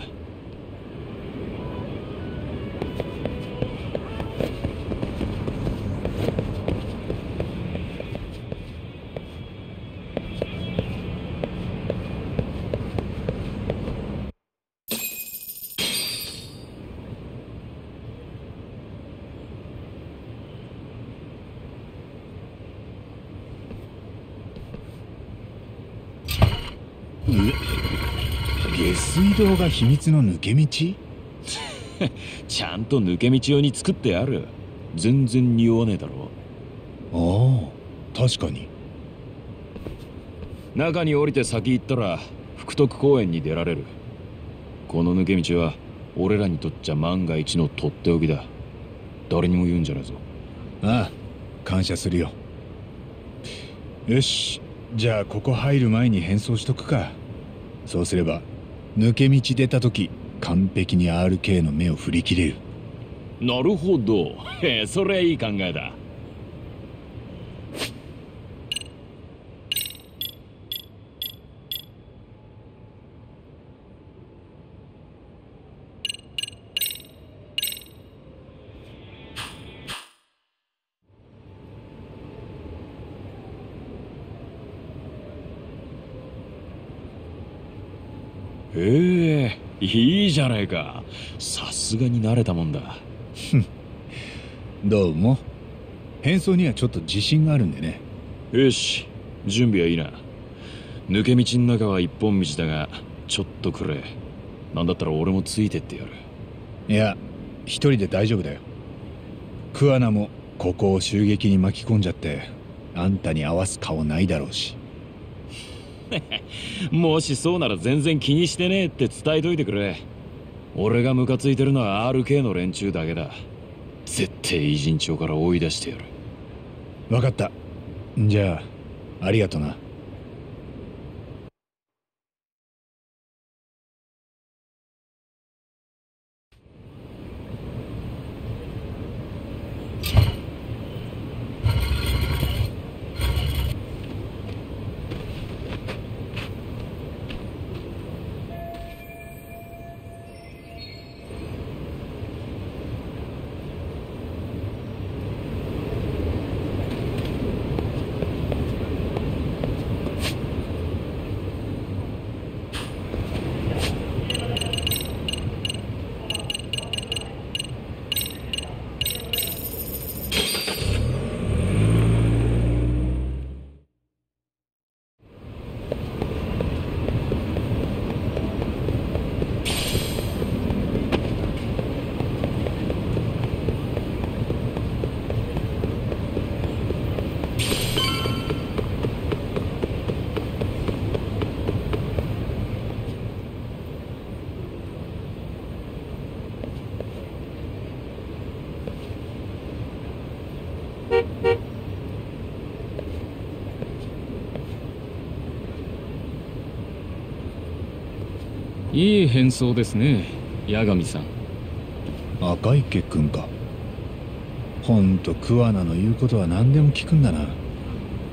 下水道が秘密の抜け道？ちゃんと抜け道用に作ってある。全然匂わねえだろ。ああ確かに。中に降りて先行ったら福徳公園に出られる。この抜け道は俺らにとっちゃ万が一のとっておきだ。誰にも言うんじゃないぞ。ああ感謝するよ。よしじゃあここ入る前に変装しとくか。そうすれば抜け道出た時完璧に RK の目を振り切れる。なるほど。へえそれはいい考えだへえいいじゃか。さすがに慣れたもんだ。どうも。変装にはちょっと自信があるんでね。よし準備はいいな。抜け道の中は一本道だがちょっとくれ。なんだったら俺もついてってやる。いや一人で大丈夫だよ。桑名もここを襲撃に巻き込んじゃってあんたに合わす顔ないだろうし。もしそうなら全然気にしてねえって伝えといてくれ俺がムカついてるのは RK の連中だけだ。絶対偉人町から追い出してやる。分かった。じゃあありがとな。いい変装ですね八神さん。赤池くんか。ほんと桑名の言うことは何でも聞くんだな。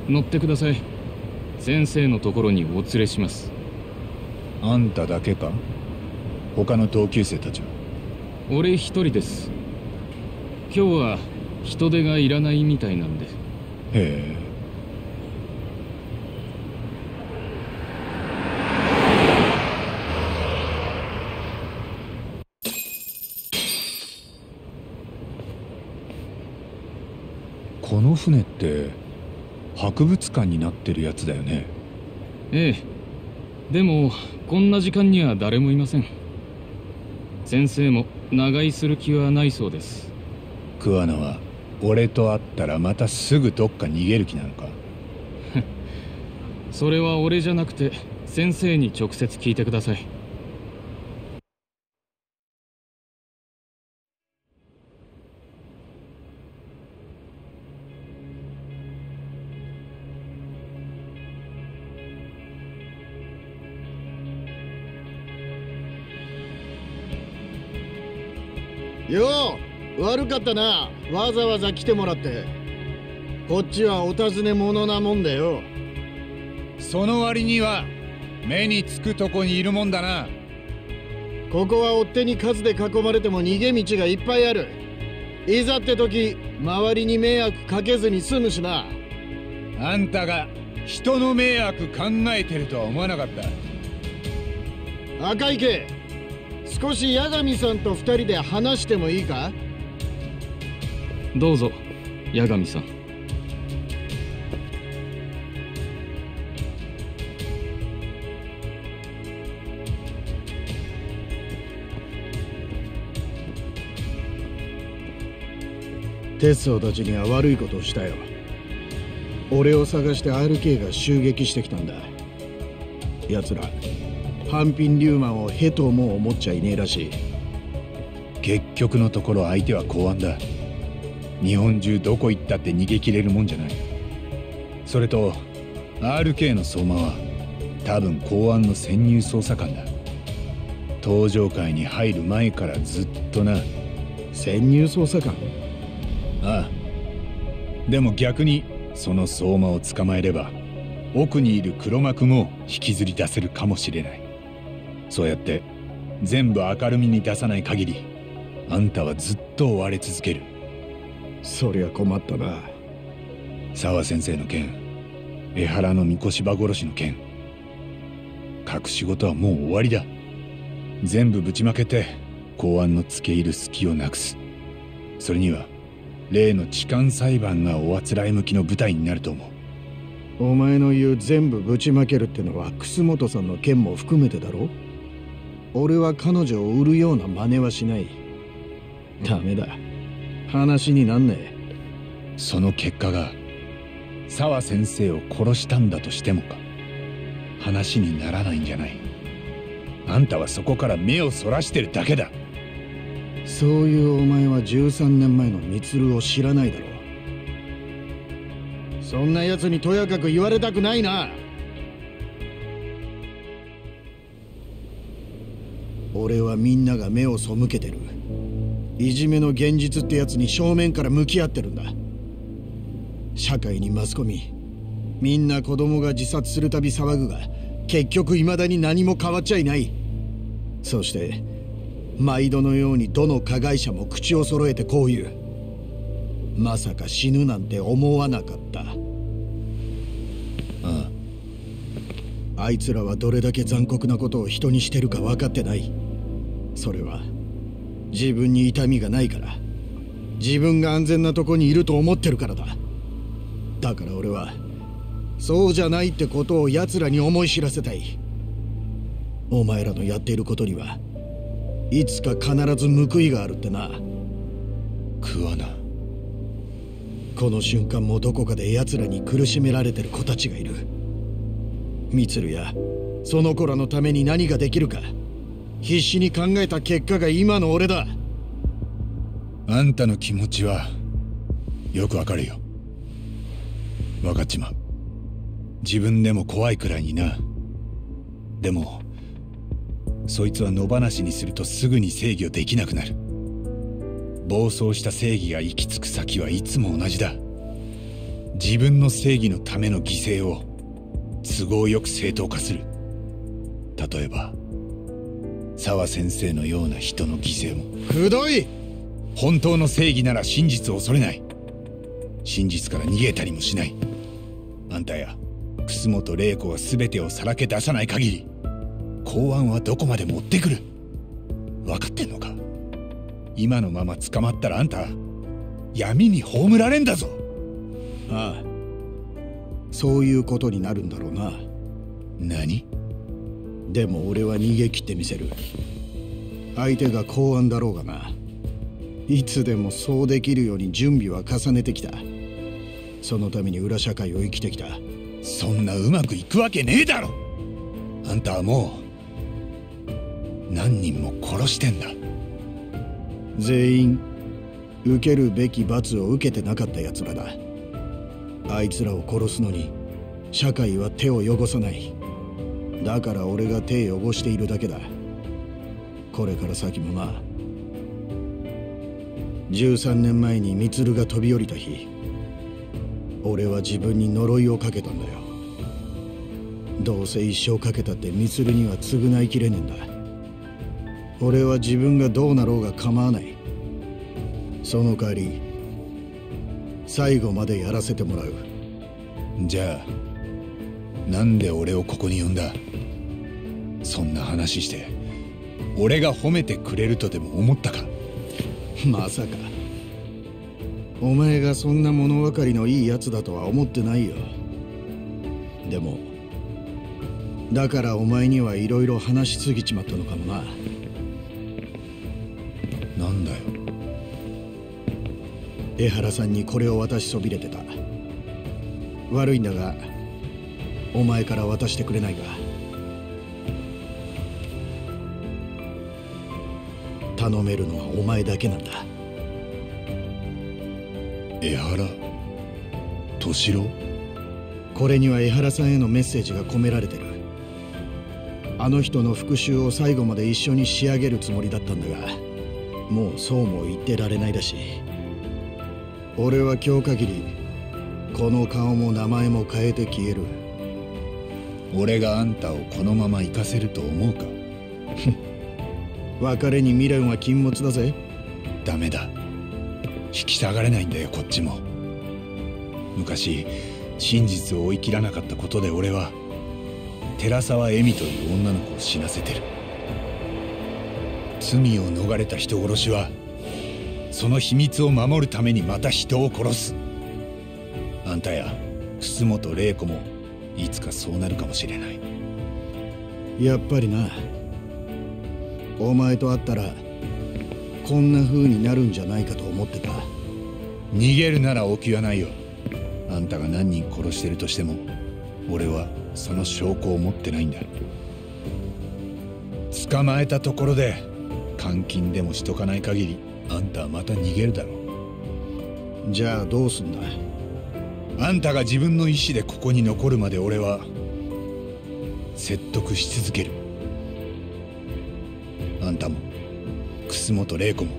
乗ってください。先生のところにお連れします。あんただけか？他の同級生たちは？俺一人です。今日は人手がいらないみたいなんで。へえ船って博物館になってるやつだよね。ええ。でもこんな時間には誰もいません。先生も長居する気はないそうです。桑名は俺と会ったらまたすぐどっか逃げる気なのか？それは俺じゃなくて先生に直接聞いてください悪かったな。わざわざ来てもらって。こっちはお尋ね者なもんだよ。その割には目につくとこにいるもんだな。ここは追っ手に数で囲まれても逃げ道がいっぱいある。いざって時周りに迷惑かけずに済むしなあんたが人の迷惑考えてるとは思わなかった。赤池少し八神さんと二人で話してもいいか？どうぞ八神さん。鉄道たちには悪いことをしたよ。俺を探して RK が襲撃してきたんだ。奴ら半品リューマンをヘとも思っちゃいねえらしい。結局のところ相手は公安だ。日本中どこ行ったって逃げ切れるもんじゃない。それと RK の相馬は多分公安の潜入捜査官だ。登場会に入る前からずっとな。潜入捜査官。ああ。でも逆にその相馬を捕まえれば奥にいる黒幕も引きずり出せるかもしれない。そうやって全部明るみに出さない限りあんたはずっと追われ続ける。そりゃ困ったな。沢先生の件江原の三越柴殺しの件。隠し事はもう終わりだ。全部ぶちまけて公安の付け入る隙をなくす。それには例の痴漢裁判がおあつらい向きの舞台になると思う。お前の言う全部ぶちまけるってのは楠本さんの件も含めてだろ。俺は彼女を売るような真似はしない。ダメだ。話になんねえ。その結果が沢先生を殺したんだとしてもか。話にならないんじゃない。あんたはそこから目をそらしてるだけだ。そういうお前は13年前の充を知らないだろう。そんな奴にとやかく言われたくないな。俺はみんなが目を背けてる。いじめの現実ってやつに正面から向き合ってるんだ。社会にマスコミ。みんな子供が自殺するたび騒ぐが結局未だに何も変わっちゃいない。そして毎度のようにどの加害者も口を揃えてこう言う。まさか死ぬなんて思わなかった。ああ。あいつらはどれだけ残酷なことを人にしてるか分かってない。それは自分に痛みがないから。自分が安全なとこにいると思ってるからだ。だから俺はそうじゃないってことを奴らに思い知らせたい。お前らのやっていることにはいつか必ず報いがあるってな。桑名この瞬間もどこかで奴らに苦しめられてる子たちがいる。充やその子らのために何ができるか。必死に考えた結果が今の俺だ。あんたの気持ちはよくわかるよ。分かっちまう。自分でも怖いくらいにな。でもそいつは野放しにするとすぐに制御できなくなる。暴走した正義が行き着く先はいつも同じだ。自分の正義のための犠牲を都合よく正当化する。例えば沢先生のような人の犠牲も。くどい。本当の正義なら真実を恐れない。真実から逃げたりもしない。あんたや楠本玲子が全てをさらけ出さない限り公安はどこまで持ってくる？分かってんのか？今のまま捕まったらあんた闇に葬られんだぞ。ああ。そういうことになるんだろうな。何？でも俺は逃げ切ってみせる。相手が公安だろうがな。いつでもそうできるように準備は重ねてきた。そのために裏社会を生きてきた。そんなうまくいくわけねえだろ。あんたはもう何人も殺してんだ。全員受けるべき罰を受けてなかった奴らだ。あいつらを殺すのに社会は手を汚さないだから俺が手汚しているだけだ。これから先もな13年前に満が飛び降りた日俺は自分に呪いをかけたんだよ。どうせ一生かけたって満には償いきれねえんだ。俺は自分がどうなろうが構わない。その代わり最後までやらせてもらう。じゃあなんで俺をここに呼んだ？そんな話して俺が褒めてくれるとでも思ったか？まさか。お前がそんな物分かりのいいやつだとは思ってないよ。でもだからお前にはいろいろ話しすぎちまったのかもな。なんだよ。江原さんにこれを渡しそびれてた。悪いんだがお前から渡してくれないか。頼めるのはお前だけなんだ。江原？敏郎？これには江原さんへのメッセージが込められてる。あの人の復讐を最後まで一緒に仕上げるつもりだったんだがもうそうも言ってられないだし。俺は今日限りこの顔も名前も変えて消える俺があんたをこのまま行かせると思うか？別れに未練は禁物だぜ。ダメだ。引き下がれないんだよこっちも。昔真実を追い切らなかったことで俺は寺沢恵美という女の子を死なせてる。罪を逃れた人殺しはその秘密を守るためにまた人を殺す。あんたや楠本玲子もいつかそうなるかもしれない。やっぱりな。お前と会ったらこんな風になるんじゃないかと思ってた。逃げるなら起きはないよ。あんたが何人殺してるとしても俺はその証拠を持ってないんだ。捕まえたところで監禁でもしとかない限りあんたはまた逃げるだろう。じゃあどうすんだ？あんたが自分の意志でここに残るまで俺は説得し続ける。あんたも楠本玲子も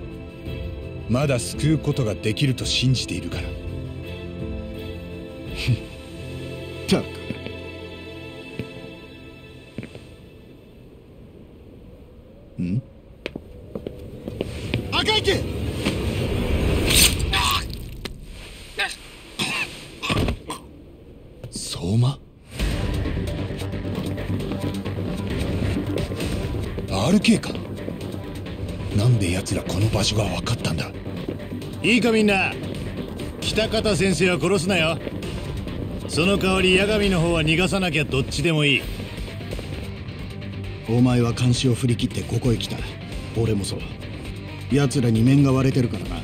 まだ救うことができると信じているから。かみんな。北方先生は殺すなよ。その代わり八神の方は逃がさなきゃどっちでもいい。お前は監視を振り切ってここへ来た。俺もそう。奴らに面が割れてるからな。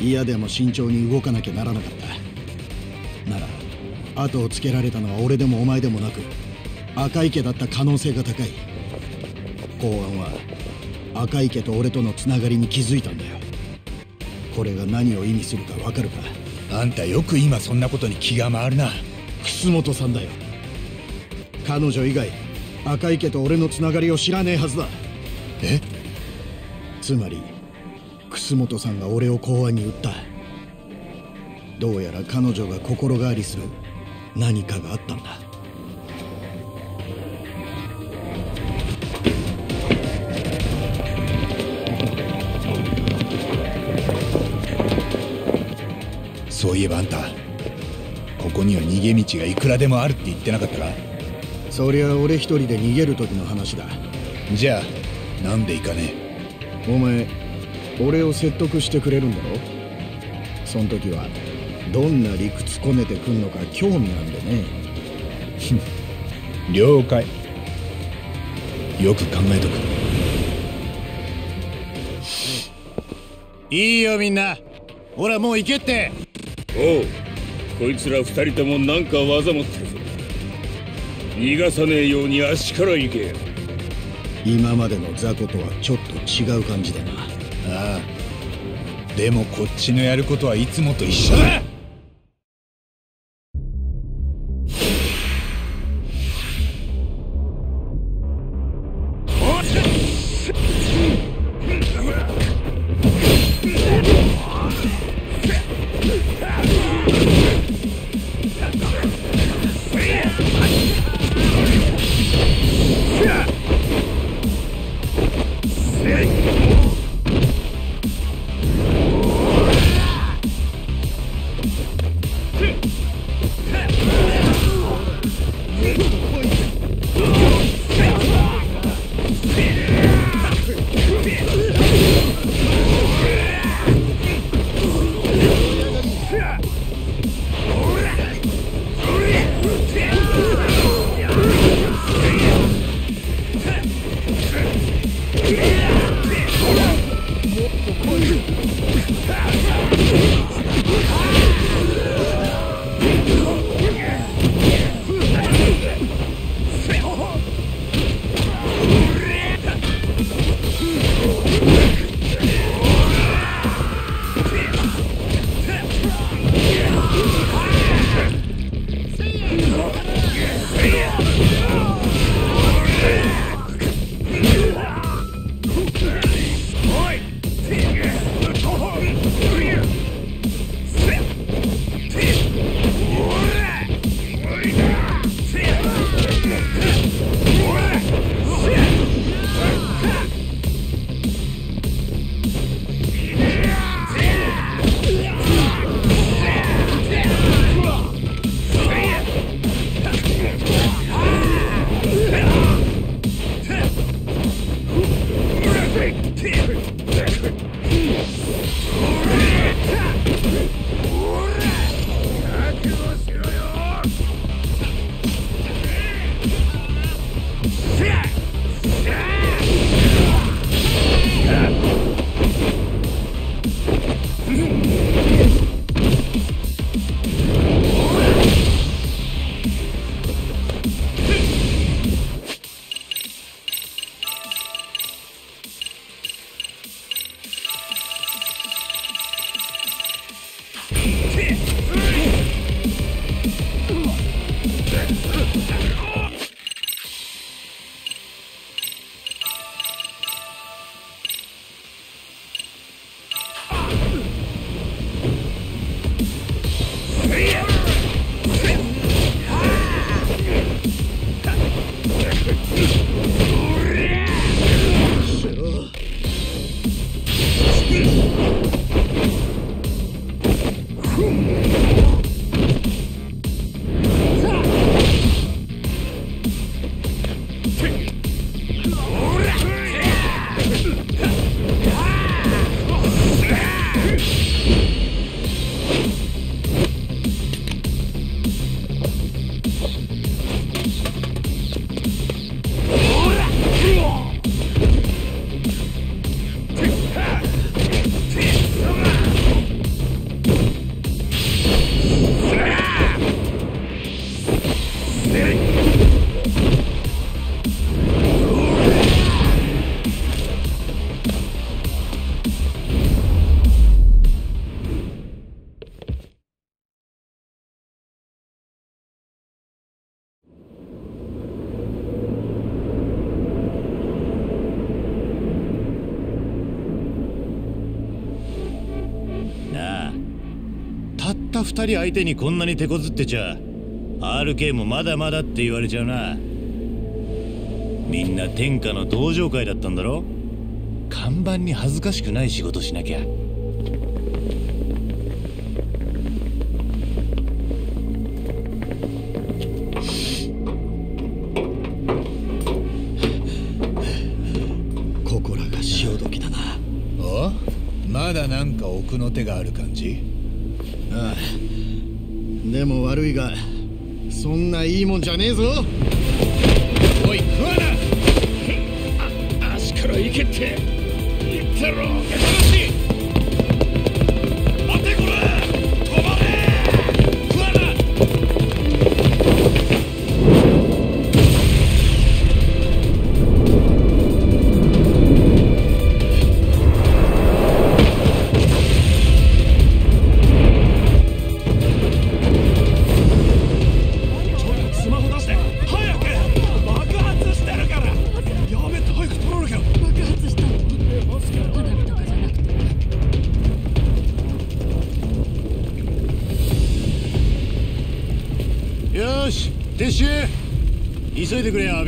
嫌でも慎重に動かなきゃならなかった。なら後をつけられたのは俺でもお前でもなく赤池だった可能性が高い。公安は赤池と俺とのつながりに気づいたんだよ。これが何を意味するかわかるか。あんたよく今そんなことに気が回るな。楠本さんだよ。彼女以外赤池と俺のつながりを知らねえはずだ。え？つまり楠本さんが俺を公安に売った。どうやら彼女が心変わりする何かがあったんだ。いえばあんたここには逃げ道がいくらでもあるって言ってなかったか？そりゃ俺一人で逃げる時の話だ。じゃあなんで行かね？えお前俺を説得してくれるんだろ？そん時はどんな理屈こねてくんのか興味なんでね。了解。よく考えとく。いいよみんな。ほらもう行けっておうこいつら二人ともなんか技持ってるぞ。逃がさねえように足から行け。今までの雑魚とはちょっと違う感じだな。ああ。でもこっちのやることはいつもと一緒だ。二人相手にこんなに手こずってちゃ RK もまだまだって言われちゃうな。みんな天下の同情会だったんだろ？看板に恥ずかしくない仕事しなきゃ。ここらが潮時だな。お？まだなんか奥の手がある感じ？ああでも悪いがそんないいもんじゃねえぞ。おい食わな。足から行けって。言ったろ。悲しい。くれよ。